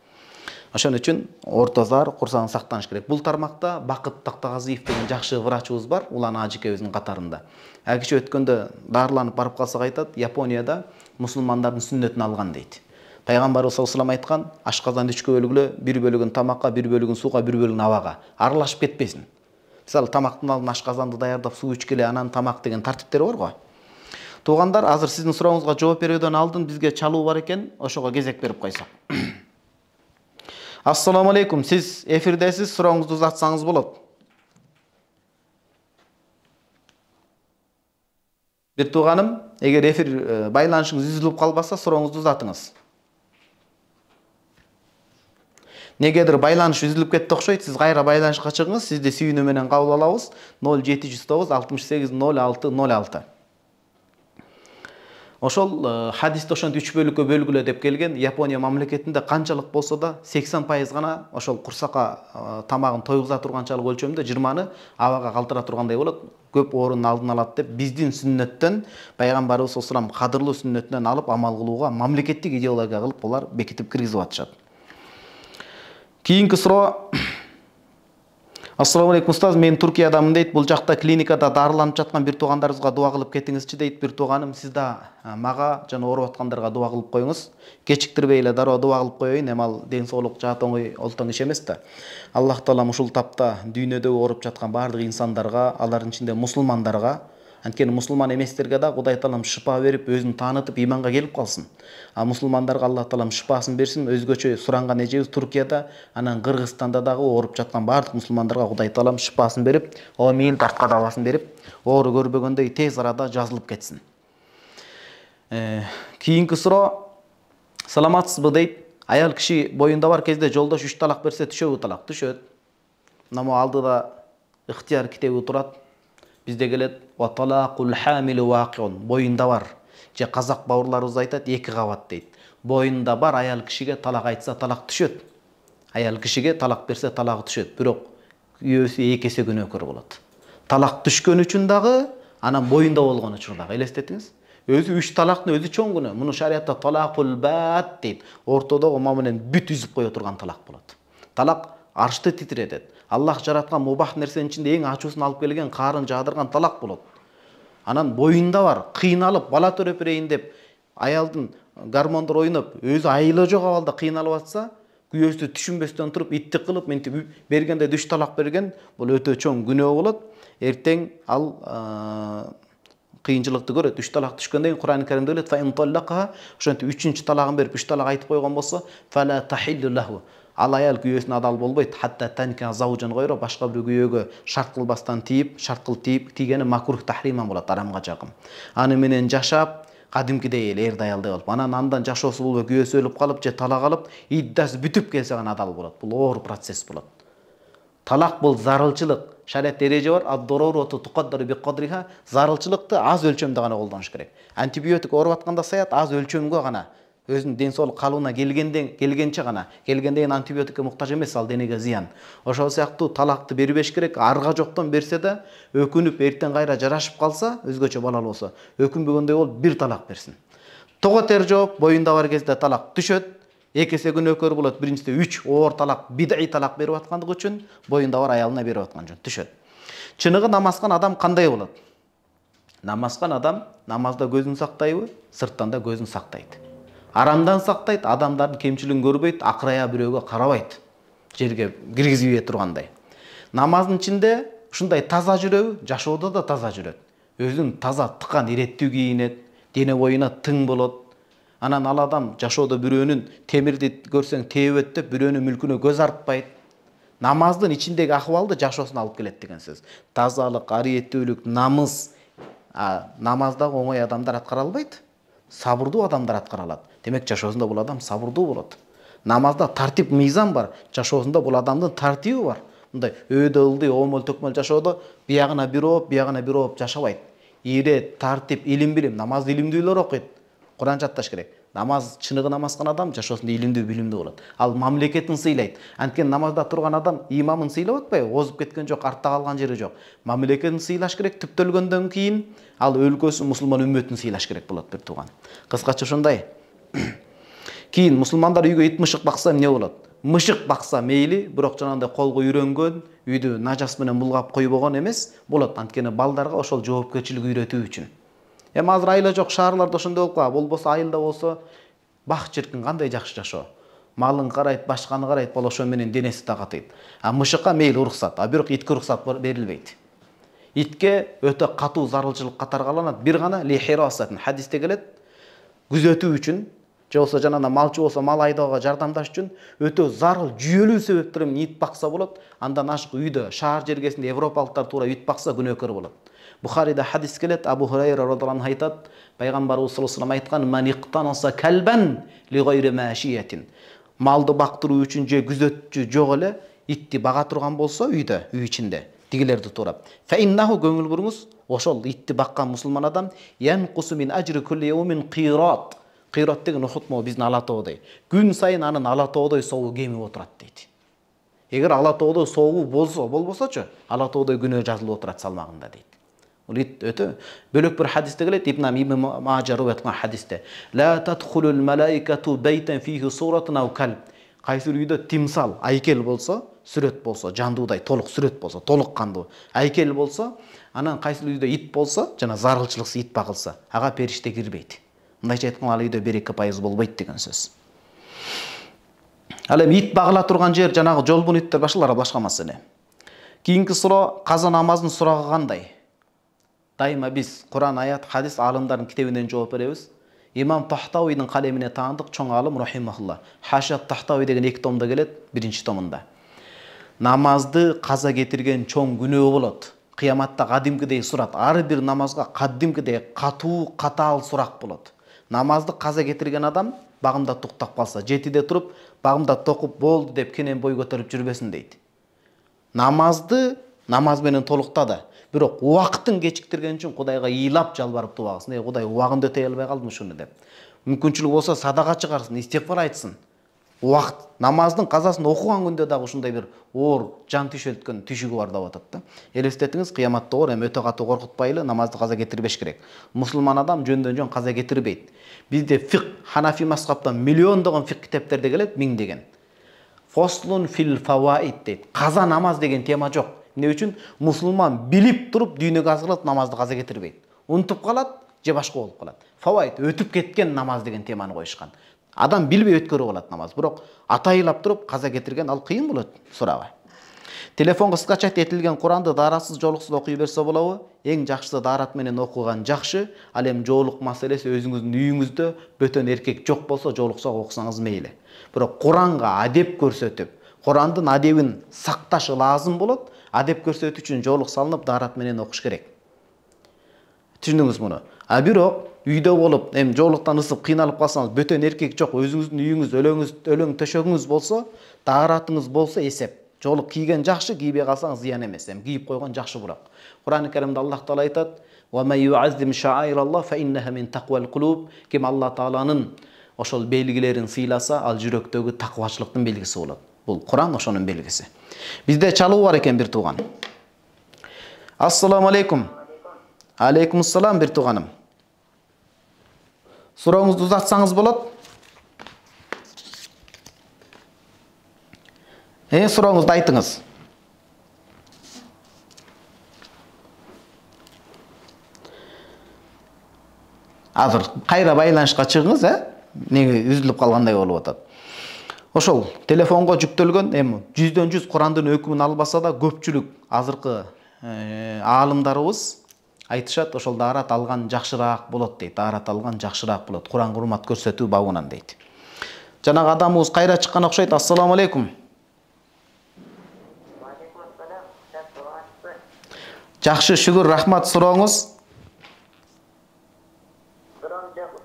ошон үчүн орто зар курсагын сактаныш керек. Бул тармакта бакыт тактагазиев деген жакшы врачыбыз бар улан ажикебиздин катарында. Ал киши өткөндө дарыланып барып калсак айтат японияда мусулмандардын сүннөтүн алган дейт. Пайгамбарыбыз саллаллаху алейхи айткан ашказанды үчкө бөлгүлө бир бөлүгүн тамакка бир бөлүгүн сууга бир бөлүгүн абага аралашып кетпесин. Мисалы тамактын алдын ашказанды даярдап суу ичкиле анан тамак деген тартиптери бар го. Туугандар азыр сиздин сурооңузга жооп берүүдөн алдын бизге чалуу бар экен ошого кезек берип койсок ассалому алейкум сиз эфирдесиз сурооңузду узатсаңыз болот бир тууганым эгер эфир байланышыңыз үзүлүп калбаса сурооңузду узатыңыз негедир байланыш үзүлүп кетти окшойт сиз кайра байланышка чыгыңыз сизди сүйүнүү менен кабыл алабыз ноль жети жүз тогуз алтымыш алты алты ошол хадисте ошентип үч бөлүккө бөлгүлө деп келген япония мамлекетинде канчалык болсо да сексен пайыз гана ошол курсакка тамагын тойгуза турганчалык өлчөмдө жыйырманы абага калтыра тургандай болот көп оорунун алдын алат деп биздин сүннөттөн пайгамбарыбыз алейхи кадырлуу сүннөтүнөн алып амал кылууга мамлекеттик идеология кылып булар бекитип киргизип атышат. Кийинки суроо ассалому алейкум устаз мен туркиядамын дейт бул жакта клиникада дарыланып жаткан бир туугандарыбызга дуа кылып кетиңизчи дейт бир тууганым сиз да мага жана ооруп аткандарга дуа кылып коюңуз кечиктирбей эле дароо дуа кылып коеюн эми ал ден соолук жаат оңой олтоң иш эмес да аллах таалам ушул тапта дүйнөдө ооруп жаткан баардык инсандарга алардын ичинде мусулмандарга анткени мусулман эместерге да кудай таалам шыпа берип өзүн таанытып иманга келип калсын. А мусулмандарга алла таалам шыпасын берсин өзгөчө суранган эжебиз туркияда анан кыргызстанда дагы ооруп жаткан баардык мусулмандарга кудай таалам шыпасын берип омин тарткан дабасын берип оору көрбөгөндөй тез арада жазылып кетсин. Кийинки суроо саламатсызбы? дейт. Аял киши боюнда бар кезде жолдош үч талак берсе түшөбү талак түшөт. Мына могу алдыда ыктыяр китеби турат бизде келет. Боюнда бар же казак бауырларыбыз айтат эки кабат дейт боюнда бар аял кишиге талак айтса талак түшөт аял кишиге талак берсе талагы түшөт бирок күйөөсү эки эсе күнөөкөр болот талак түшкөн үчүн дагы анан боюнда болгон учурда дагы элестетиңиз өзү үч талактын өзү чоң күнөө муну шариятта талакул бат дейт ортодогу ма менен бүт үзүп кое турган талак болот талак аршты титиретет аллах жараткан мубах нерсенин ичинде эң ачуусун алып келген каарын жаадырган талак болот анан боюнда бар кыйналып бала төрөп берейин деп аялдын гормондор ойноп өзү айылы жок абалда кыйналып атса күйөөсү түшүнбөстөн туруп иттик кылып мынтип бергенде үч талак берген бул өтө чоң күнөө болот эртең ал кыйынчылыкты көрөт үч талак түшкөндөн кийин курани каримде келет ошентип үчүнчү талагын берип үч талак айтып койгон болсо ал аял күйөөсүнө адал болбойт. Хатта танка заужан койро башка бир күйөөгө шарт кылбастан тийип шарт кылып тийип тийгени макрух тахриман болот арамга жакын. Аны менен жашап кадимкидей эле эрди аялдай болуп анан андан жашоосу болбой күйөөсү өлүп калып же талак алып иддасы бүтүп келсе гана адал болот. Бул оор процесс болот. Талак бул зарылчылык. Шариятта эреже бар. Зарылчылыкты аз өлчөмдө гана колдонуш керек. Антибиотик ооруп атканда саят аз өлчөмгө гана өзүнүн ден соолук калыбына келгенден келгенче гана келгенден кийин антибиотикке муктаж эмес ал денеге зыян ошол сыяктуу талакты бербеш керек арга жоктон берсе да өкүнүп эртең кайра жарашып калса өзгөчө балалуу болсо өкүнбөгөндөй болуп бир талак берсин того тер жооп боюнда бар кезде талак түшөт эки эсе күнөөкөр болот биринчиде үч оор талак бидай талак берип аткандыгы үчүн боюнда бар аялына берип аткан үчүн түшөт чыныгы намазган адам кандай болот намазган адам намазда көзүн сактайбы сырттан да көзүн сактайт арамдан сактайт адамдардын кемчилигин көрбөйт акырая бирөөгө карабайт жерге киргизбей тургандай намаздын ичинде ушундай таза жүрөбү жашоодо да таза жүрөт өзүн таза тыкан иреттүү кийинет дене боюна тың болот анан ал адам жашоодо бирөөнүн темирди көрсөң тээбөт деп бирөөнүн мүлкүнө көз артпайт намаздын ичиндеги акыбалды жашоосуна алып келет деген сөз. Тазалык ариеттүүлүк намыс. Намаздагы оңой адамдар аткара албайт сабырдуу адамдар аткара алат демек жашоосунда бул адам сабырдуу болот намазда тартип мыйзам бар жашоосунда бул адамдын тартиби бар мындай өйдө ылдый оомол төкмөл жашоодо биягына бир ооп биягына бир ооп жашабайт ирет тартип илим билим намазды илимдүүлөр окуйт куран жатташ керек намаз чыныгы намаз адам жашоосунда илимдүү билимдүү болот ал мамлекетин сыйлайт анткени намазда турган адам имамын сыйлап атпайбы озуп кеткен жок артта калган жери жок мамлекетин сыйлаш керек түптөлгөндөн кийин ал өлкөсүн мусулман үммөтүн сыйлаш керек болот бир тууган кыскача ушундай кийин мусулмандар үйгө ит мышык бакса эмне болот? Мышык бакса мейли бирок жанагындай колго үйрөнгөн үйдү нажас менен булгап койбогон эмес болот. Анткени балдарга ошол жоопкерчилик үйрөтүү үчүн. Эми азыр айла жок шаарларда ошондой болуп калган болбосо айылда болсо бак чиркин кандай жакшы жашоо? Малын карайт башканы карайт бала ошо менен денеси да катыйт а мышыкка мейли уруксат. А бирок итке уруксат берилбейт. Итке өтө катуу зарылчылык катары бир гана хадисте келет. Күзөтүү үчүн же болбосо жанагындай малчы болсо мал айдоого жардамдаш үчүн өтө зарыл жүйөлүү себептер менен ит бакса болот. Андан ашык үйдө шаар жергесинде европалыктар туура ит бакса күнөөкөр болот. Бухарида хадис келет абу хурайра радиаллаху анху айтат пайгамбарыбыз саллаллаху алейхи айткан малды бактыруу үчүн же күзөтчү жок эле итти бага турган болсо үйдө үй ичинде. Тигилерди туурап. Көңүл буруңуз ошол итти баккан мусулман адам кыйрат деген ухут могу биздин ала тоодой күн сайын анын ала тоодой соогу кемип отурат дейт эгер ала тоодой соогу болсо болбосочу ала тоодой күнөө жазылып отурат салмагында дейт бул өтө бөлөк бир хадисте келет ибн ибн мажа ла тимсал айкел болсо сүрөт болсо жандуудай толук сүрөт болсо толук кандуу айкел болсо анан кайсы үйдө ит болсо жана зарылчылыксыз ит багылса ага периште кирбейт мындайча айтканда ал үйдө бир эки пайыз болбойт деген сөз. Ал эми ит багыла турган жер жанагы жолбун иттер башкалар башка маселе кийинки суроо каза намазынын сурагы кандай дайыма биз куран аят хадис аалымдардын китебинен жооп беребиз имам тахтауийдин калемине таандык чоң аалым рахимахулла. Хашат тахтауи деген эки томдо келет биринчи томунда намазды каза кетирген чоң күнөө болот. Кыяматта кадимкидей сурат ар бир намазга кадимкидей катуу катаал сурак болот. Намазды каза кетирген адам багымда туктап калса жетиде туруп багымда токуп болду деп кенен бой көтөрүп жүрбөсүн дейт намазды намаз менен толуктады бирок убакытын кечиктирген үчүн кудайга ыйлап жалбарып дубагысын эй кудай убагында өтөй албай калдым ушуну деп. Мүмкүнчүлүгү болсо садака чыгарсын истигфар айтсын. Убакыт намаздын казасын окуган күндө дагы ушундай бир оор жан түйшөлткөн түйшүгү бар деп атат да элестетиңиз кыяматта оор эми өтө катуу коркутпайлы намазды каза кетирбеш керек. Мусулман адам жөндөн жөн каза кетирбейт бизде фик ханафи мазхабтан миллиондогон фик китептерде келет миңдеген фослун фил фаваид дейт каза намаз деген тема жок эмне үчүн мусулман билип туруп дүйнөгө азырлат намазды каза кетирбейт унутуп калат же башка болуп калат фаваид өтүп кеткен намаз деген теманы коюшкан адам билбей өткөрүп алат намаз. Бирок атайлап туруп каза кетирген ал кыйын болот сурабы телефонго скачать этилген куранды даарасыз жоолуксуз окуй берсе болобу? Эң жакшысы даарат менен окуган жакшы ал эми жоолук маселеси өзүңүздүн үйүңүздө бөтөн эркек жок болсо жоолуксак окусаңыз мейли. Бирок куранга адеп көрсөтүп курандын адебин сакташ ылаазым болот адеп көрсөтүү үчүн жоолук салынып даарат менен окуш керек. Түшүндүңүз муну? А бирок үйдө болуп эми жоолуктан ысып кыйналып калсаңыз бөтөн эркек жок өзүңүздүн үйүңүз өлөңүз өлөң төшөгүңүз болсо дааратыңыз болсо эсеп жоолук кийген жакшы кийбей калсаң зыян эмес эми кийип койгон жакшы бурак курани каримде аллах таала айтат ким алла тааланын ошол белгилерин сыйласа ал жүрөктөгү такыбачылыктын белгиси болот бул куран ошонун белгиси бизде чалуу бар экен бир тууган ассалому алейкум. Алейкум ассалам бир тууганым сурооңузду узатсаңыз болот э сурооңузду айтыңыз. Азыр кайра байланышка чыгыңыз э эмнеге үзүлүп калгандай болуп атат ошол телефонго жүктөлгөн эми жүздөн жүз курандын өкүмүн албаса да көпчүлүк азыркы аалымдарыбыз айтышат ошол даарат алган жакшыраак болот дейт даарат алган жакшыраак болот. Куранга урмат көрсөтүү бабынан дейт. Жанагы адамыбыз кайра чыккан окшойт. Ассалому алейкум. Жакшы шүгүр рахмат сурооңуз. Суроом жок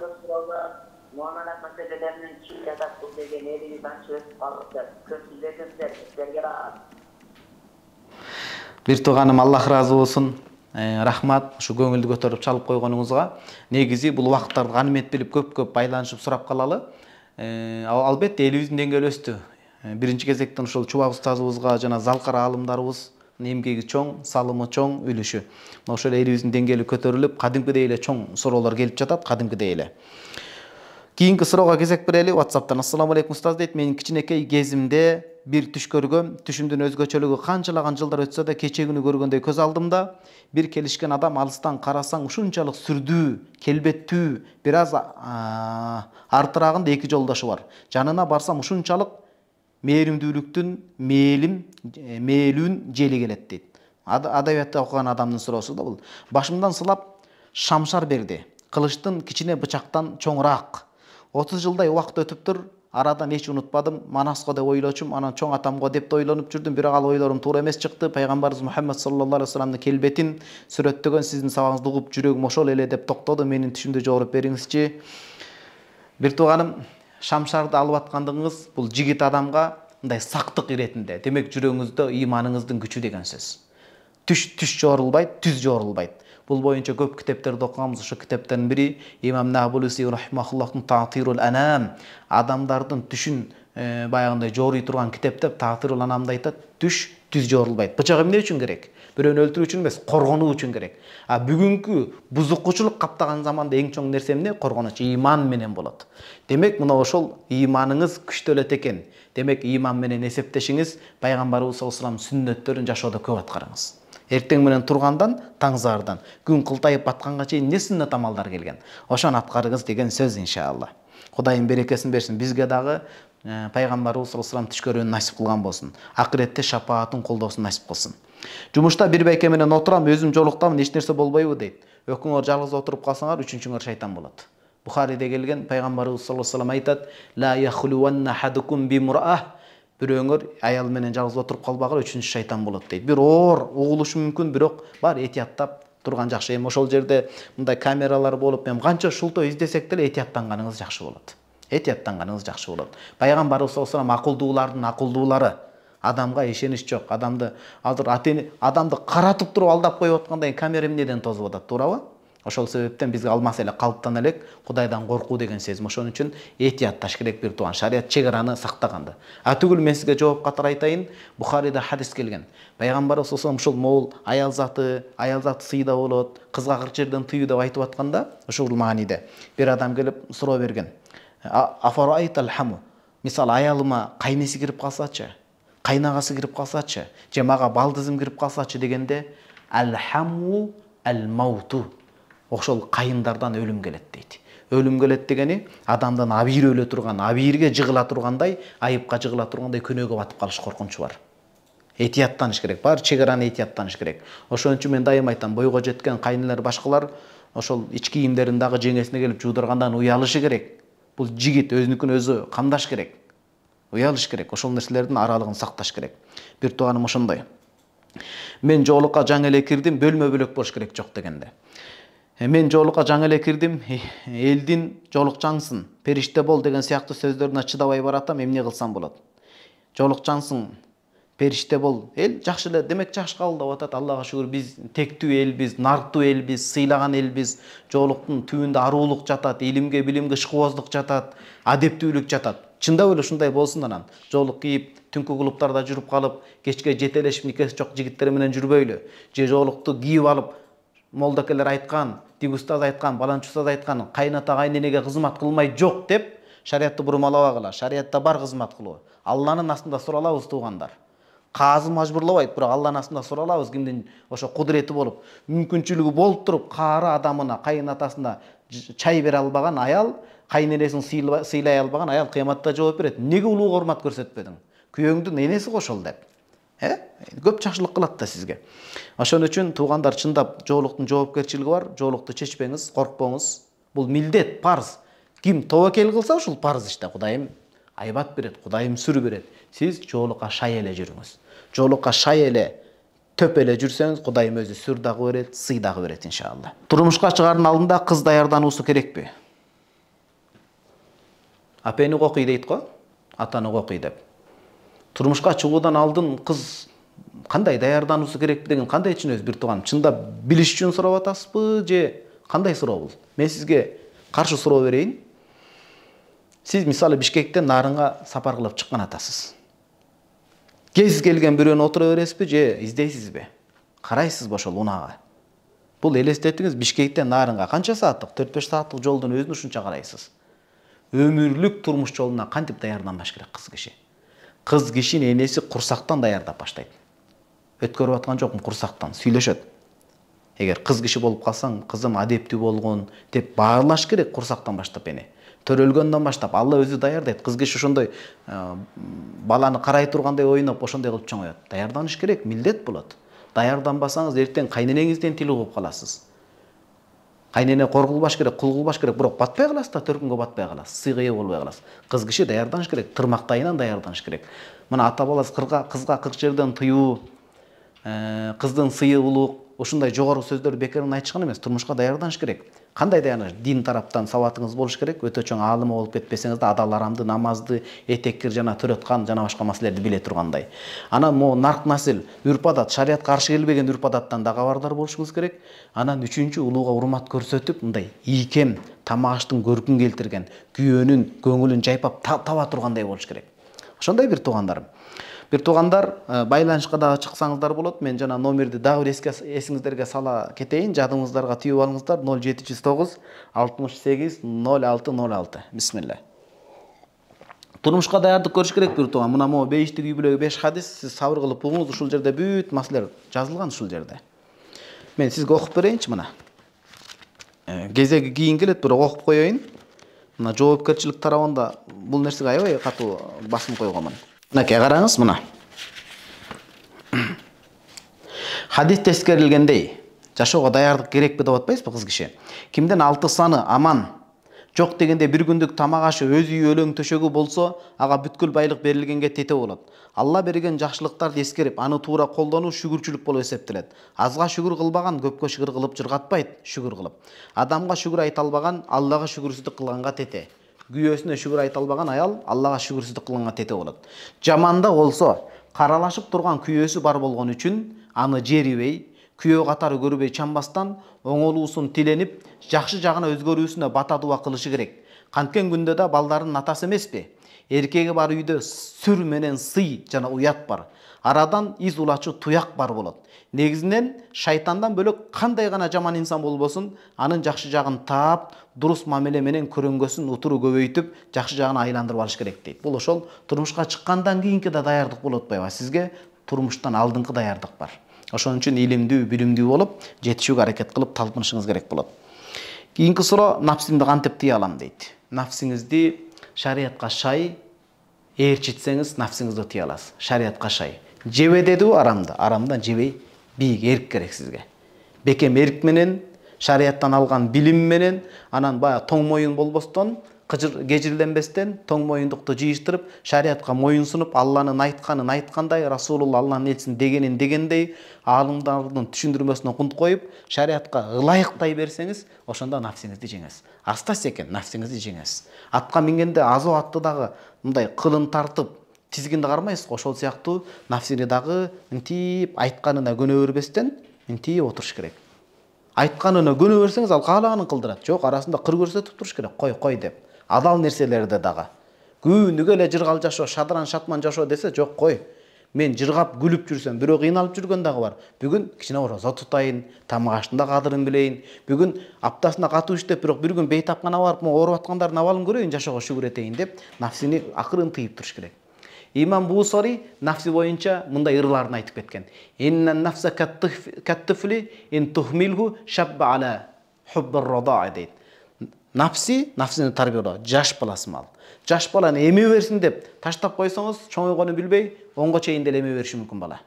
көп суроолор муамалат маселелеринин чыгып жатат бул деген элибиз анча өсүп калыптыр көп билесиздер сиздерге рахмат бир тууганым аллах ыраазы болсун рахмат. Ушу көңүлдү көтөрүп чалып койгонуңузга негизи бул убакыттарды ганимет билип көп көп байланышып сурап калалы албетте элибиздин деңгээли өстү биринчи кезектен ушул чубак устазыбызга жана залкар аалымдарыбыз эмгеги чоң салымы чоң үлүшү мына ошол элибиздин деңгээли көтөрүлүп кадимкидей эле чоң суроолор келип жатат кадимкидей эле кийинки суроого кезек берели whatsappтан ассалому алейкум устаз дейт менин кичинекей кезимде бир түш көргөм түшүмдүн өзгөчөлүгү канчалаган жылдар өтсө да кечээ күнү көргөндөй көз алдымда бир келишкен адам алыстан карасаң ушунчалык сүрдүү келбеттүү бир аз артыраагында эки жолдошу бар жанына барсам ушунчалык мээримдүүлүктүн мээлим мээлүүн жели келет дейт адабиятты окуган адамдын суроосу да бул башымдан сылап шамшар берди кылычтын кичине бычактан чоңураак отуз жылдай убакыт өтүптүр арадан эч унутпадым манаско деп ойлочумун анан чоң атамго деп да ойлонуп жүрдүм бирок ал ойлорум туура эмес чыкты пайгамбарыбыз мухаммад саллаллаху алейхи вассаламдын келбетин сүрөттөгөн сиздин сабагыңызды угуп жүрөгүм ошол эле деп токтоду менин түшүмдү жоруп бериңизчи бир тууганым шамшарды алып аткандыгыңыз бул жигит адамга мындай сактык иретинде демек жүрөгүңүздө ыйманыңыздын күчү деген сөз түш түш жорулбайт түз жорулбайт бул боюнча көп китептерди окуганбыз ошол китептердин бири имам набулуси рахимахуллахтын таатирул анам адамдардын түшүн баягындай жорый турган китепте таатирул анамда айтат түш түз жорулбайт бычак эмне үчүн керек. Бирөөнү өлтүрүү үчүн эмес коргонуу үчүн керек. А бүгүнкү бузукуучулук каптаган заманда эң чоң нерсе эмне коргонуч ыйман менен болот демек мына ошол ыйманыңыз күчтөлөт экен демек ыйман менен эсептешиңиз пайгамбарыбыз саллаллаху алейхи вассалам сүннөттөрүн жашоодо көп аткарыңыз эртең менен тургандан таң заардан күн кылтайып батканга чейин эмне сүннөт амалдар келген? Ошону аткарыңыз деген сөз иншалла. Кудайым берекесин берсин. Бизге дагы пайгамбарыбыз саллаллаху түш көрүүнү насип кылган болсун. Акыретте шапаатын колдоосун насип кылсын. Жумушта бир байке менен отурам өзүм жолуктамын эч нерсе болбойбу дейт. Экөөңөр жалгыз отуруп калсаңар үчүнчүңөр шайтан болот. Бухариде келген пайгамбарыбыз саллаллаху алейхи айтат ла яхлуанна бимураа бирөөңөр аял менен жалгыз отуруп калбагыла үчүнчү шайтан болот дейт бир оор угулушу мүмкүн бирок баары этияттап турган жакшы эми ошол жерде мындай камералар болуп эми канча шултоо издесек деле этияттанганыңыз жакшы болот этияттанганыңыз жакшы болот пайгамбарыбыз саллаллаху алейхи акылдуулардын акылдуулары. Адамга ишенич жок адамды азыр адамды каратып туруп алдап коюп аткандай камера эмнеден тосуп атат? Туурабы ошол себептен бизге ал маселе калыптана элек кудайдан коркуу деген сезим ошон үчүн этиятташ керек бир тууган шарият чек араны сактаганды. А түгүл мен сизге жооп катары айтайын. Бухарида хадис келген. Пайгамбарыбыз саллаллаху ушул могул аял заты аял заты сыйда болот кызга кырк жерден тыюу деп айтып атканда ушул мааниде бир адам келип суроо берген. Мисалы аялыма кайнеси кирип калсачы кайнагасы кирип калсачы же мага балдызым кирип калсачы дегенде алхаму ал мауту ошол кайындардан өлүм келет дейт өлүм келет дегени адамдын абийири өлө турган абийирге жыгыла тургандай айыпка жыгыла тургандай күнөөгө батып калыш коркунучу бар этияттаныш керек баары чек араны этияттаныш керек ошон үчүн мен дайыма айтам бойго жеткен кайнелер башкалар ошол ич кийимдерин дагы жеңесине келип жуудургандан уялышы керек бул жигит өзүнүкүн өзү камдаш керек уялыш керек ошол нерселердин аралыгын сакташ керек бир тууганым ошондой мен жоолукка жаңы эле кирдим бөлмө бөлөк болуш керек жок дегенде мен жоолукка жаңы эле кирдим. Элдин жоолукчаңсың периште бол деген сыяктуу сөздөрүнө чыдабай баратам эмне кылсам болот? Жоолукчаңсың периште бол. Эл жакшы эле демек жакшы кабылдап атат. Аллага шүгүр биз тектүү элбиз нартуу элбиз сыйлаган элбиз. Жоолуктун түбүндө аруулук жатат илимге билимге ишкыбоздук жатат адептүүлүк жатат. Чындап эле ушундай болсун анан. Жоолук кийип түнкү клубтарда жүрүп калып кечке жетелешип никеси жок жигиттер менен жүрбөйлү же жоолукту кийип алып молдокелер айткан тиги устаз айткан баланчы устаз айткан кайната кайненеге кызмат кылмай жок деп шариятты бурмалабагыла шариятта бар кызмат кылуу алланын астында суралабыз туугандар казы мажбурлабайт бирок алланын астында суралабыз кимдин ошо кудурети болуп мүмкүнчүлүгү болуп туруп каары адамына кайын атасына чай бере албаган аял кайненесин сыйлай албаган аял кыяматта жооп берет эмнеге улууга урмат көрсөтпөдүң күйөөңдүн энеси кошол деп. Э? Көп жакшылык кылат да сизге. Ошон үчүн туугандар чындап жоолуктун жоопкерчилиги бар жоолукту чечпеңиз коркпоңуз. Бул милдет парз ким тобокел кылса ушул парз иште кудайым айбат берет кудайым сүр берет. Сиз жоолукка шай эле жүрүңүз. Жоолукка шай эле төп эле жүрсөңүз кудайым өзү сүр дагы берет сый дагы берет иншалла. Турмушка чыгаардын алдында кыз даярдануусу керекпи? Апени кокуй дейт го? Атаны кокуй деп. Турмушка чыгуудан алдын кыз кандай даярдануусу керекпи деген кандай түшүнөсүз бир тууганым чындап билиш үчүн сурап атасызбы же кандай суроо бул мен сизге каршы суроо берейин сиз мисалы бишкектен нарынга сапар кылып чыккан атасыз. Кез келген бирөөнү отура бересизби же издейсизби карайсызбы ошол унаага бул элестетиңиз бишкектен нарынга канча сааттык төрт беш сааттык жолдун өзүн ушунча карайсыз өмүрлүк турмуш жолуна кантип даярданбаш керек кыз киши кыз кишинин энеси курсактан даярдап баштайт өткөрүп аткан жокмун курсактан сүйлөшөт эгер кыз киши болуп калсаң кызым адептүү болгун деп баарлаш керек курсактан баштап эне төрөлгөндөн баштап алла өзү даярдайт кыз киши ошондой баланы карай тургандай ойноп ошондой кылып чоңоет даярданыш керек милдет болот даярданбасаңыз эртең кайненеңизден тил угуп каласыз кайнене кор кылбаш керек кул кылбаш керек. Бирок батпай каласыз да төркүнгө батпай каласыз сыйга ээ болбой каласыз кыз киши даярданыш керек тырмактайынан даярданыш керек. Мына ата баласы кызга кырк жерден тыюу кыздын сыйы улук ушундай жогору сөздөрдү бекеринен айтышкан эмес турмушка даярданыш керек. Кандай даярданыш дин тараптан сабатыңыз болуш керек? Өтө чоң аалыма болуп кетпесеңиз да адал арамды намазды этеккир жана төрөткан жана башка маселелерди биле тургандай анан могу нарк насил үрп адат шариятка каршы келбеген үрп адаттан да кабардар болушуңуз керек. Анан үчүнчү улууга урмат көрсөтүп мындай ийкем тамак аштын көркүн келтирген күйөөнүн көңүлүн жайпап таба тургандай болуш керек. Ошондой бир туугандарым бир туугандар байланышка дагы чыксаңыздар болот мен жана номерди дагы бир эсиңиздерге сала кетейин жадыңыздарга түйүп алыңыздар. ноль жети жүз тогуз алтымыш сегиз ноль алты ноль алты. Бисмилля. Турмушка даярдык көрүш керек бир тууган мына могу бейиштик үй бүлөгү беш хадис. Сиз сабыр кылып угуңуз ушул жерде бүт маселелер жазылган ушул жерде. Мен сизге окуп берейинчи мына. Э, кезеги кийин келет бирок окуп коеюн мына жоопкерчилик тарабында бул нерсеге аябай катуу басым койгонмун мынакей қараңыз мына хадисте эскерилгендей жашоого даярдык керекпи деп атпайсызбы кыз киши кимдин алты саны аман жок дегенде бир күндүк тамак ашы өз үйү өлөң төшөгү болсо ага бүткүл байлык берилгенге тете болот алла берген жакшылыктарды эскерип аны туура колдонуу шүгүрчүлүк болуп эсептелет азга шүгүр кылбаган көпкө шүгүр кылып жыргатпайт шүгүр кылып адамга шүгүр айта албаган аллага шүгүрсүздүк кылганга тете күйөөсүнө шүгүр айта албаган аял аллага шүгүрсүздүк кылганга тете болот. Жаманда болсо каралашып турган күйөөсү бар болгон үчүн аны жерибей күйөө катары көрбөй чамбастан оңолуусун тиленип жакшы жагына өзгөрүүсүнө бата дуба кылышы керек. Канткен күндө да балдарынын атасы эмеспи? Эркеги бар үйдө сүр менен сый жана уят бар арадан из улачу туяк бар болот негизинен шайтандан бөлөк кандай гана жаман инсан болбосун анын жакшы жагын таап дурус мамиле менен көрөнгөсүн утуру көбөйтүп жакшы жагына айландырып алыш керек дейт бул ошол турмушка чыккандан кийинки да даярдык болуп атпайбы сизге турмуштан алдыңкы даярдык бар ошон үчүн илимдүү билимдүү болуп жетишүүгө аракет кылып талпынышыңыз керек болот кийинки суроо нафсимди кантип тыя алам дейт нафсиңизди шариятка шай ээрчитсеңиз нафсиңизди тыя аласыз шариятка шай жебе дедиби арамды арамдан жебей бийик эрк керек сизге бекем эрк менен шарияттан алган билим менен анан баягы тоң моюн болбостон кежирленбестен тоң моюндукту жыйыштырып шариятка моюн сунуп алланын айтканын айткандай расулулла алланын элчисинин дегенин дегендей аалымдардын түшүндүрмөсүнө кунт коюп шариятка ылайыктай берсеңиз ошондо нафсиңизди жеңесиз аста секен нафсиңизди жеңесиз атка мингенде азоо атты дагы мындай кылын тартып тизгинди кармайсыз го ошол сыяктуу нафсини дагы мынтип айтканына көнө бербестен мынтип отуруш керек. Айтканына көнө берсеңиз ал каалаганын кылдырат. Жок арасында кыр көрсөтүп туруш керек. Кой кой деп. Адал нерселерди дагы. Күнүгө эле жыргал жашоо шадран шатман жашоо десе жок кой. Мен жыргап күлүп жүрсөм бирөө кыйналып жүргөн дагы бар. Бүгүн кичине орозо тутайын тамак аштын да кадырын билейин. Бүгүн аптасына катуу иштеп бирок бир күн бейтапканага барып могу ооруп аткандардын абалын көрөйүн жашоого шүгүр этейин деп нафсини акырын тыйып туруш керек имам бусари нафси боюнча мындай ырларын айтып кеткен инна нафса каттифли ин нафси нафсини жаш баласы мал жаш баланы эме берсин деп таштап койсоңуз чоңойгонун билбей онго чейин деле эме бериши мүмкүн бала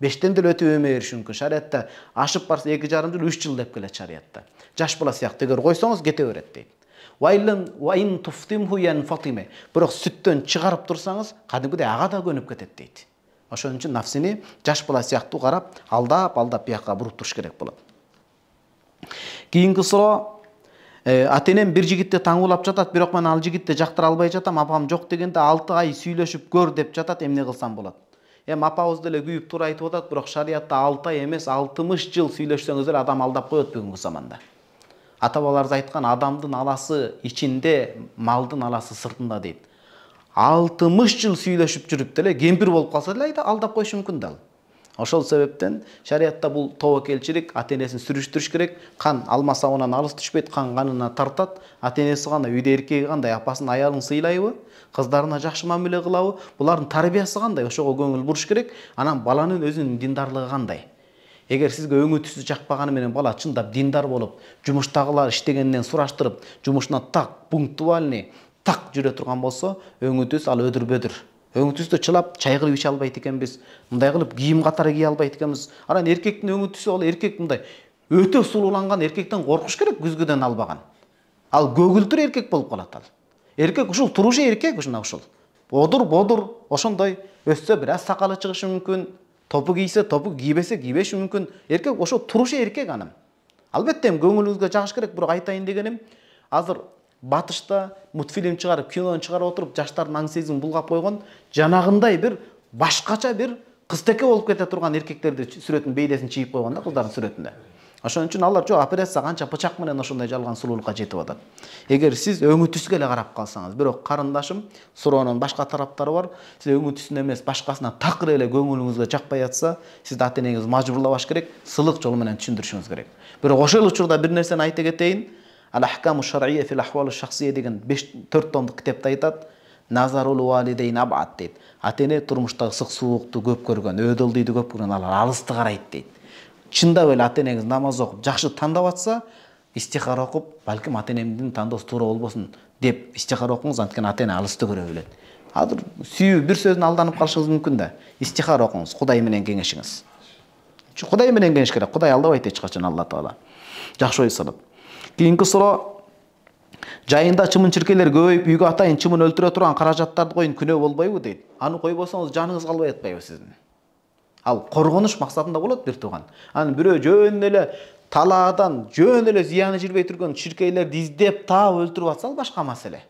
бештен деле өтүп эме бериши мүмкүн шариятта ашып барса эки жарым жыл үч жыл деп келет шариятта жаш бала сыяктуу эгер койсоңуз кете берет дейт бирок сүттөн чыгарып турсаңыз кадимкидей ага да көнүп кетет дейт ошон үчүн нафсини жаш бала сыяктуу карап алдап алдап бияка буруп туруш керек болот кийинки суроо ата энем бир жигитти таңуулап жатат бирок мен ал жигитти жактыра албай жатам апам жок дегенде алты ай сүйлөшүп көр деп жатат эмне кылсам болот эми апабыз деле күйүп туура айтып атат бирок шариятта алты ай эмес алтымыш жыл сүйлөшсөңүз деле адам алдап коет бүгүнкү заманда ата бабаларыбыз айткан адамдын аласы ичинде малдын аласы сыртында дейт алтымыш жыл сүйлөшүп жүрүп деле кемпир болуп калса деле алдап коюшу мүмкүн да ал ошол себептен шариятта бул тобокелчилик ата энесин сүрүштүрүш керек. Кан алма сабынан алыс түшпөйт кан канына тартат ата энеси кандай үйдө эркеги кандай апасын аялын сыйлайбы кыздарына жакшы мамиле кылабы булардын тарбиясы кандай ошого көңүл буруш керек. Анан баланын өзүнүн диндарлыгы кандай эгер сизге өңү түсү жакпаганы менен бала чындап диндар болуп жумуштагылар иштегенинен сураштырып жумушуна так пунктуальный так жүрө турган болсо өңү түс ал өдүр бөдүр өңү түстү чылап чай кылып иче албайт экенбиз мындай кылып кийим катары кие албайт экенбиз анан эркектин өңү түсү ал эркек мындай өтө сулууланган эркектен коркуш керек күзгүдөн албаган ал көгүлтүр эркек болуп калат ал эркек ушул туруши эркек ушуна ушул одур бодур ошондой өссө бир аз сакалы чыгышы мүмкүн топу кийсе топу кийбесе кийбеши мүмкүн эркек ошо турушу эркек анын албетте эми көңүлүңүзгө жагыш керек бирок айтайын дегеним азыр батышта мультфильм чыгарып киноны чыгарып отуруп жаштардын аң сезимин булгап койгон жанагындай бир башкача бир кызтеке болуп кете турган эркектерди сүрөтүн бейнесин чийип койгон да кыздардын сүрөтүндө ошон үчүн алар жок операция канча бычак менен ошондой жалган сулуулукка жетип атат. Эгер сиз өңү түскө эле карап калсаңыз бирок карындашым суроонун башка тараптары бар сиз өңү түсүнө эмес башкасына такыр эле көңүлүңүзгө жакпай атса сизди ата энеңиз мажбурлабаш керек сылык жол менен түшүндүрүшүңүз керек. Бирок ошол учурда бир нерсени айта кетейин ал ахкаму шария фил ахвал шахсия деген беш төрт томдук китепте айтат. Назарул валидейн абад дейт. Ата эне турмушта ысык суукту көп көргөн өдөлдүйдү көп көргөн алар алысты карайт дейт. Чындап эле ата энеңиз намаз окуп жакшы тандап атса истихара окуп балким ата энемдин тандоосу туура болбосун деп истихара окуңуз анткени ата эне алысты көрө билет. Азыр сүйүү бир сөзүнө алданып калышыңыз мүмкүн да. Истихара окуңуз кудай менен кеңешиңиз. Кудай менен кеңеш керек кудай алдабайт эч качан алла таала. Жакшы ой салат кийинки суроо жайында чымын чиркейлер көбөйүп үйгө атайын чымын өлтүрө турган каражаттарды коюн күнөө болбойбу дейт. Аны койбосоңуз жаныңыз калбай атпайбы сиздин. Ал коргонуч максатында болот бир тууган анан бирөө жөн эле талаадан жөн эле зыяны жүрбөй турган чиркейлерди издеп таап өлтүрүп атса ал башка маселе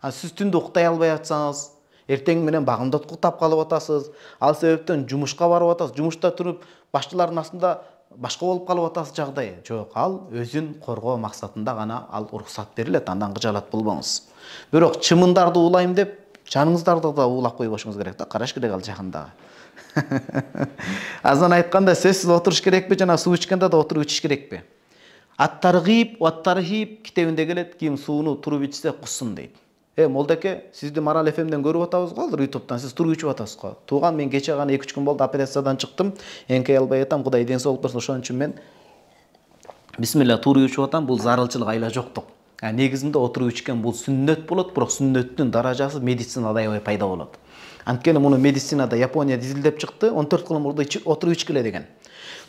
а сиз түндө уктай албай атсаңыз эртең менен багымды уктап калып атасыз ал себептен жумушка барып атасыз жумушта туруп башчылардын астында башка болуп калып атасыз жагдай жок ал өзүн коргоо максатында гана ал уруксат берилет андан кыжаалат болбоңуз бирок чымындарды уулайм деп жаныңыздарды да уулап койбошуңуз керек да караш керек ал жагын дагы азан айтканда сөзсүз отуруш керекпи жана суу ичкенде да отуруп ичиш керекпи? Ат таргиб тархиб китебинде келет ким сууну туруп ичсе куссын дейт. Э молдоке сизди марал фмден көрүп атабыз го азыр ютубтан сиз туруп ичип атасыз го. Тууган мен кечээ гана эки үч күн болду операциядан чыктым. Эңкей албай атам кудай ден соолук берсин ошон үчүн мен бисмилля туруп ичип атам. Бул зарылчылык айла жоктук. Негизинде отуруп ичкен бул сүннөт болот бирок сүннөттүн даражасы медицинада аябай пайда болот анткени муну медицинада японияда изилдеп чыкты он төрт кылым мурда отуруп ичкиле деген.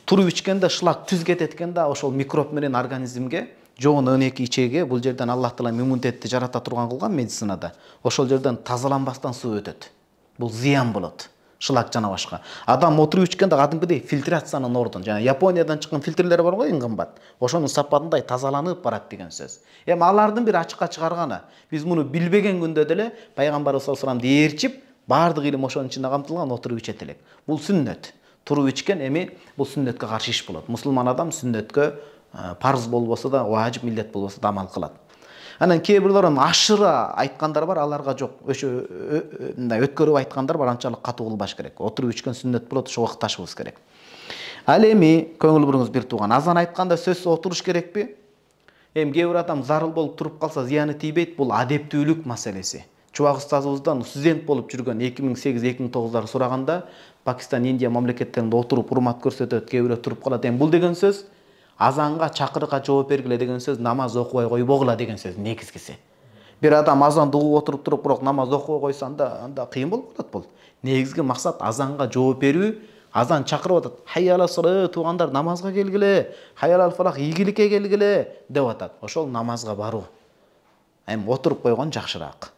Туруп ичкенде шлак түз кетет экен да ошол микроб менен организмге жоон он эки ичеге бул жерден аллах таала иммунитетти жарата турган кылган медицинада. Ошол жерден тазаланбастан суу өтөт. Бул зыян болот. Шлак жана башка. Адам отуруп ичкенде кадимкидей фильтрациянын ордун жана япониядан чыккан фильтрлер бар го эң кымбат ошонун сапатындай тазаланып барат деген сөз. Эми алардын бир ачыкка чыгарганы биз муну билбеген күндө деле пайгамбарыбыз саллаллаху алейхи ээрчип баардык илим ошонун ичинде камтылган отуруп ичет элек. Бул сүннөт. Туруп ичкен эми бул сүннөткө каршы иш болот. Мусулман адам сүннөткө парыз болбосо да важип милдет болбосо да амал кылат. Анан кээ бирлер ашыра айткандар бар аларга жок. Ошо мындай өткөрүп айткандар бар анчалык катуу кылбаш керек. Отуруп ичкен сүннөт болот ошого ыкташыбыз керек. Ал эми көңүл буруңуз бир тууган. Азан айтканда сөзсүз отуруш керекпи? Эми кээ бир адам зарыл болуп туруп калса зыяны тийбейт. Бул адептүүлүк маселеси. Чубак устазыбыздан студент эки миң тогуздар сураганда пакистан индия мамлекеттеринде отуруп урмат көрсөтөт кээ бирөө туруп эми бул деген сөз азанга чакырыкка жооп бергиле деген сөз намаз окубай койбогула деген сөз негизгиси бир адам азанды угуп отуруп туруп бирок намаз окубай койсо анда анда кыйын болуп калат бул негизги максат азанга жооп берүү азан чакырып атат хайяла сала туугандар намазга келгиле хаялал фалах ийгиликке келгиле деп атат ошол намазга баруу эми отуруп койгон жакшыраак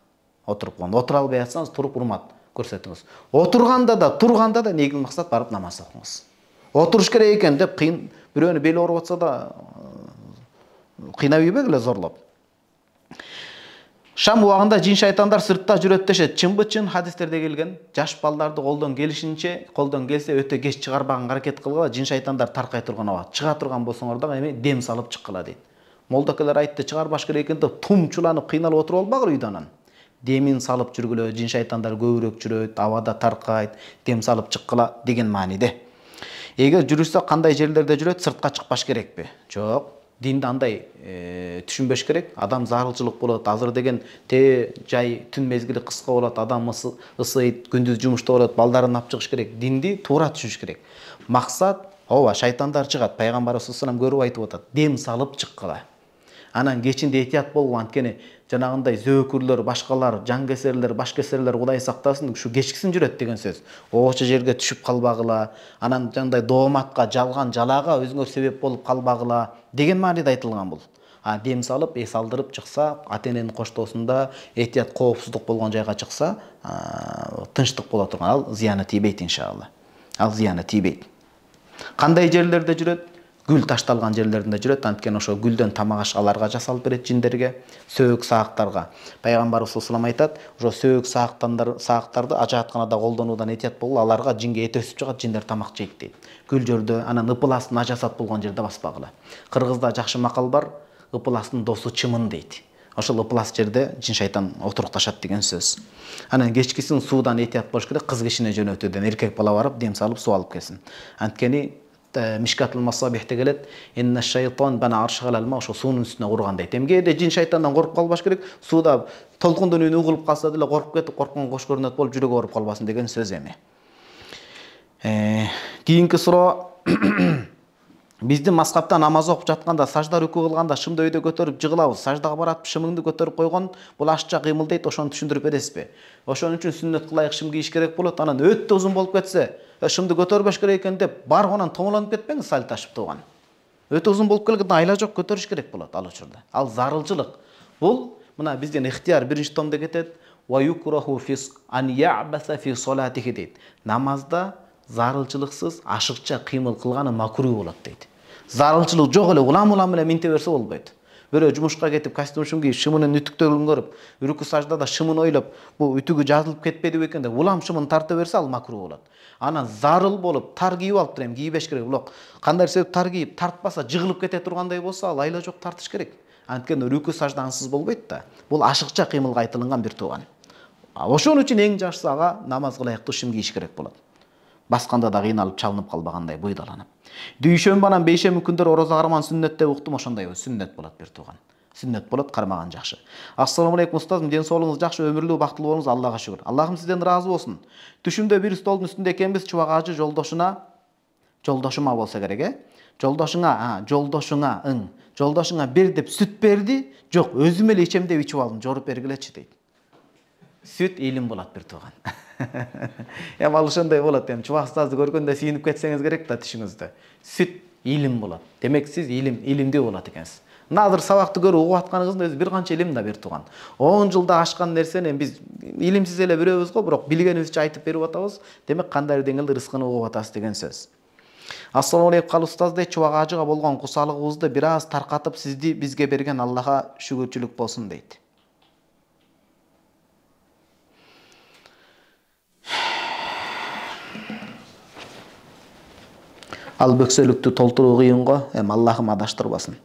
койгон отура албай атсаңыз туруп урмат көрсөтүңүз отурганда да турганда да негизги максат барып намаз окуңуз отуруш керек экен деп кыйын бирөөнүн бели ооруп атса да кыйнап ийбегиле зорлоп шам убагында жин шайтандар сыртта жүрөт дешет чынбы чын? хадистерде келген жаш балдарды колдон келишинче колдон келсе өтө кеч чыгарбаганга аракет кылгыла жин шайтандар таркай турган убакыт чыга турган болсоңор дагы эми дем салып чыккыла дейт молдокелер айтты чыгарбаш керек экен деп тумчуланып кыйналып отуруп албагыла үйдө анан демин салып жүргүлө жин шайтандар көбүрөөк жүрөт абада таркайт дем салып чыккыла деген мааниде эгер жүрүшсө кандай жерлерде жүрөт сыртка чыкпаш керекпи жок динди андай түшүнбөш керек. Адам зарылчылык болот азыр деген тээ жай түн мезгили кыска болот адам ысыйт күндүз жумушта болот балдарын алып чыгыш керек. Динди туура түшүнүш керек. Максат ооба шайтандар чыгат пайгамбарыбыз салам көрүп айтып атат дем салып чыккыла анан кечинде этият болгула анткени жанагындай зөөкүрлөр башкалар жангесерлер башкесерлер кудай сактасын ушу кечкисин жүрөт деген сөз. Оочу жерге түшүп калбагыла анан жанагындай дооматка жалган жалаага өзүңөр себеп болуп калбагыла деген мааниде айтылган бул. А дем салып эс алдырып чыкса ата эненин коштоосунда этият коопсуздук болгон жайга чыкса тынчтык боло турган. Ал зыяны тийбейт иншалла. Ал зыяны тийбейт. Кандай жерлерде жүрөт? Гүл ташталган жерлеринде жүрөт анткени ошо гүлдөн тамак аш аларга жасалып берет жиндерге сөөк саактарга. Пайгамбарыбыз салам айтат ошо сөөк саактарды ажыратканада колдонуудан этият болгула аларга жинге эт өсүп чыгат жиндер тамак жейт дейт. Гүл анан ыпыластын нажасат болгон жерде баспагыла кыргызда жакшы макал бар ыпыластын досу чымын дейт. Ошол ыпылас жерде жин шайтан отурукташат деген сөз. Анан кечкисин суудан этият болуш керек кыз кишине жөнөтүүдөн эркек бала барып дем салып суу алып келсин. Анткени мишкатул масабихте келет инна шайтан бана аршгалалма ошо суунун үстүнө курган дейт эми кээде жин шайтандан коркуп калбаш керек сууда толкундун үнү угулуп калса деле коркуп кетип корккон кош көрүнөт болуп жүрөгү ооруп калбасын деген сөз эми кийинки суроо биздин мазхабта намаз окуп жатканда сажда рүку кылганда шымды өйдө көтөрүп жыгылабыз саждага баратып шымыңды көтөрүп койгон бул ашыкча кыймыл дейт ошону түшүндүрүп бересизби ошон үчүн сүннөткө ылайык шым кийиш керек болот анан өтө узун болуп кетсе шымды көтөрбөш керек экен деп барып анан тоңолонуп кетпеңиз сальто ашып тууган өтө узун болуп келген айла жок көтөрүш керек болот ал учурда ал зарылчылык бул мына биздин ыктыяр биринчи томдо кетет дейт намазда зарылчылыксыз ашыкча кыймыл кылганы макруу болот дейт зарылчылык жок эле улам улам эле минте берсе болбойт бирөө жумушка кетип костюм кийип шымынын үтүктөлүн көрүп үрүкү саждада шымын ойлоп бул үтүгү жазылып кетпедиби экен деп улам шымын тарта берсе ал макруу болот анан зарыл болуп тар кийип алыптыр эми кийбеш керек бирок кандайдыр себеп тар кийип тартпаса жыгылып кете тургандай болсо ал айла жок тартыш керек анткени рүкү сажда ансыз болбойт да бул ашыкча кыймылга айтылынган бир тууган ошон үчүн эң жакшысы ага намазга ылайыктуу шим кийиш керек болот басканда да кыйналып чалынып калбагандай буйдаланып дүйшөмбү анан бейшемби күндөрү орозо карман сүннөт деп уктум ошондой сүннөт болот бир тууган сүннөт болот кармаган жакшы ассалому алейкум устазым ден соолугуңуз жакшы өмүрлүү бактылуу болуңуз аллага шүгүр аллахым сизден ыраазы болсун түшүмдө бир столдун үстүндө экенбиз чубак ажы жолдошуна жолдошума болсо керек э жолдошуңа жолдошуңа ың жолдошуңа бер деп сүт берди жок өзүм эле ичем деп ичип алдым жоруп бергилечи дейт сүт илим болот бир тууган. Эми ал ошондой болот эми. Чубак устазды көргөндө сүйүнүп кетсеңиз керек да түшүңүздө сүт илим болот. Демек сиз илим илимдүү болот экенсиз. Мына азыр сабакты көрүп угуп атканыңыздын өзү бир канча илим да бир тууган. Он жылда ашкан нерсени эми биз илимсиз эле бирөөбүз го бирок билгенибизче айтып берип атабыз. Демек кандайдыр деңгээлде рызкыны угуп атасыз деген сөз. Ассалому алейкум кал устаз дейт чубак ажыга болгон кусалыгыбызды бир аз таркатып сизди бизге берген аллага шүгүрчүлүк болсун дейт. Ал бөксөлүктү толтуруу кыйын го эми аллахым адаштырбасын.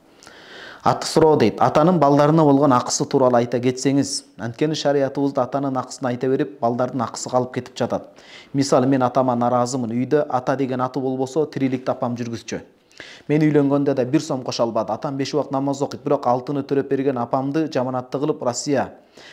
Аты суроо дейт. Атанын балдарына болгон акысы тууралуу айта кетсеңиз анткени шариятыбызда атанын акысын айта берип балдардын акысы калып кетип жатат мисалы мен атама нааразымын үйдө ата деген аты болбосо тириликте апам жүргүзчү мен үйлөнгөндө да бир сом кошо албады атам беш убакыт намаз окуйт бирок алтыны төрөп берген апамды жаманатты кылып россия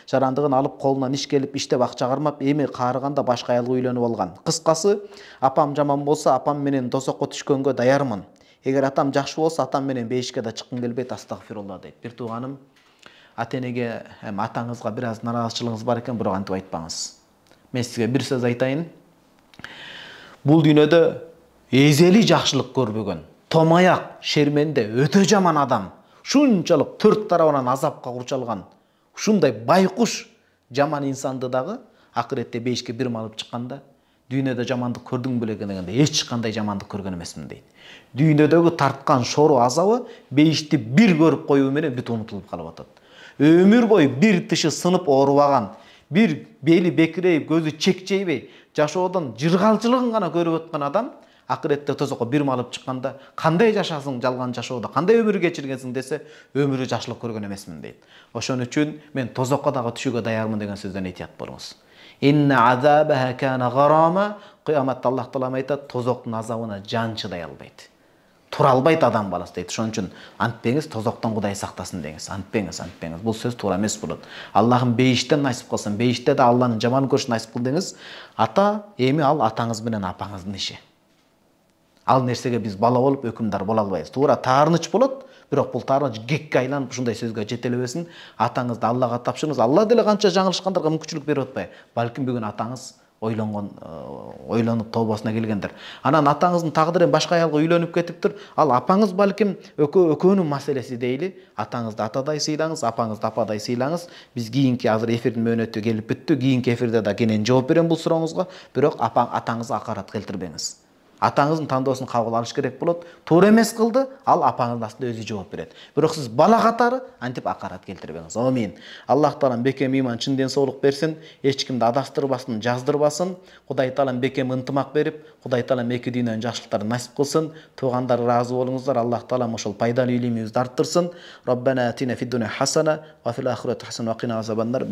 жарандыгын алып колунан иш келип иштеп акча кармап эми каарыганда башка аялга үйлөнүп алган. Кыскасы апам жаман болсо апам менен тозокко түшкөнгө даярмын. Эгер атам жакшы болсо атам менен бейишке да чыккым келбейт астагфирулла дейт. Бир тууганым ата энеге эми атаңызга бир аз нааразычылыгыңыз бар экен бирок антип айтпаңыз. Мен сизге бир сөз айтайын. Бул дүйнөдө эзели жакшылык көрбөгөн томаяк шерменде өтө жаман адам ушунчалык төрт тарабынан азапка курчалган ушундай байкуш жаман инсанды дагы акыретте бейишке бир алып чыкканда дүйнөдө жамандык көрдүң беле дегенде эч кандай жамандык көргөн эмесмин дейт дүйнөдөгү тарткан шору азабы бейишти бир көрүп коюу менен бүт унутулуп калып атат өмүр бою бир тышы сынып оорубаган бир бели бекирейип көзү чекчейбей жашоодон жыргалчылыгын гана көрүп өткөн адам акыретте тозокко бир алып чыкканда кандай жашасың жалган жашоодо кандай өмүр кечиргенсиң десе өмүрү жакшылык көргөн эмесмин дейт ошон үчүн мен тозокко дагы түшүүгө даярмын деген сөздөн этият болуңуз. Кыяматта аллах таалам айтат тозоктун азабына жан чыдай албайт тура албайт адам баласы дейт ошон үчүн антпеңиз тозоктон кудай сактасын деңиз. Антпеңиз антпеңиз бул сөз туура эмес болот. Аллахым бейиштен насип кылсын. Бейиште да алланын жаманын көрүш насип кыл деңиз. Ата эми ал атаңыз менен апаңыздын иши. Ал нерсеге биз бала болуп өкүмдар боло албайбыз. Туура таарыныч болот бирок бул таарыныч кекке айланып ушундай сөзгө жетелебесин атаңызды аллага тапшырыңыз. Алла деле канча жаңылышкандарга мүмкүнчүлүк берип атпайбы. Балким бүгүн атаңыз ойлонгон ойлонуп тообосуна келгендир анан атаңыздын тагдыры башка аялга үйлөнүп кетиптир ал апаңыз балким экөөнүн маселеси дейли. Атаңызды атадай сыйлаңыз апаңызды ападай сыйлаңыз. Биз кийинки азыр эфирдин мөөнөтү келип бүттү кийинки эфирде да кенен жооп берем бул сурооңузга бирок атаңызга акарат келтирбеңиз. Атаңыздын тандоосун кабыл алыш керек болот. Туура эмес кылды ал апаңыздын астында өзү жооп берет. Бирок сиз бала катары антип акарат келтирбеңиз. Амин. Аллах таалам бекем ыйман чын ден соолук берсин эч кимди адастырбасын жаздырбасын. Кудай таалам бекем ынтымак берип кудай таалам эки дүйнөнүн жакшылыктарын насип кылсын. Туугандар ыраазы болуңуздар. Аллах таалам ошол пайдалуу илимибизди арттырсын. Атина азабаннар.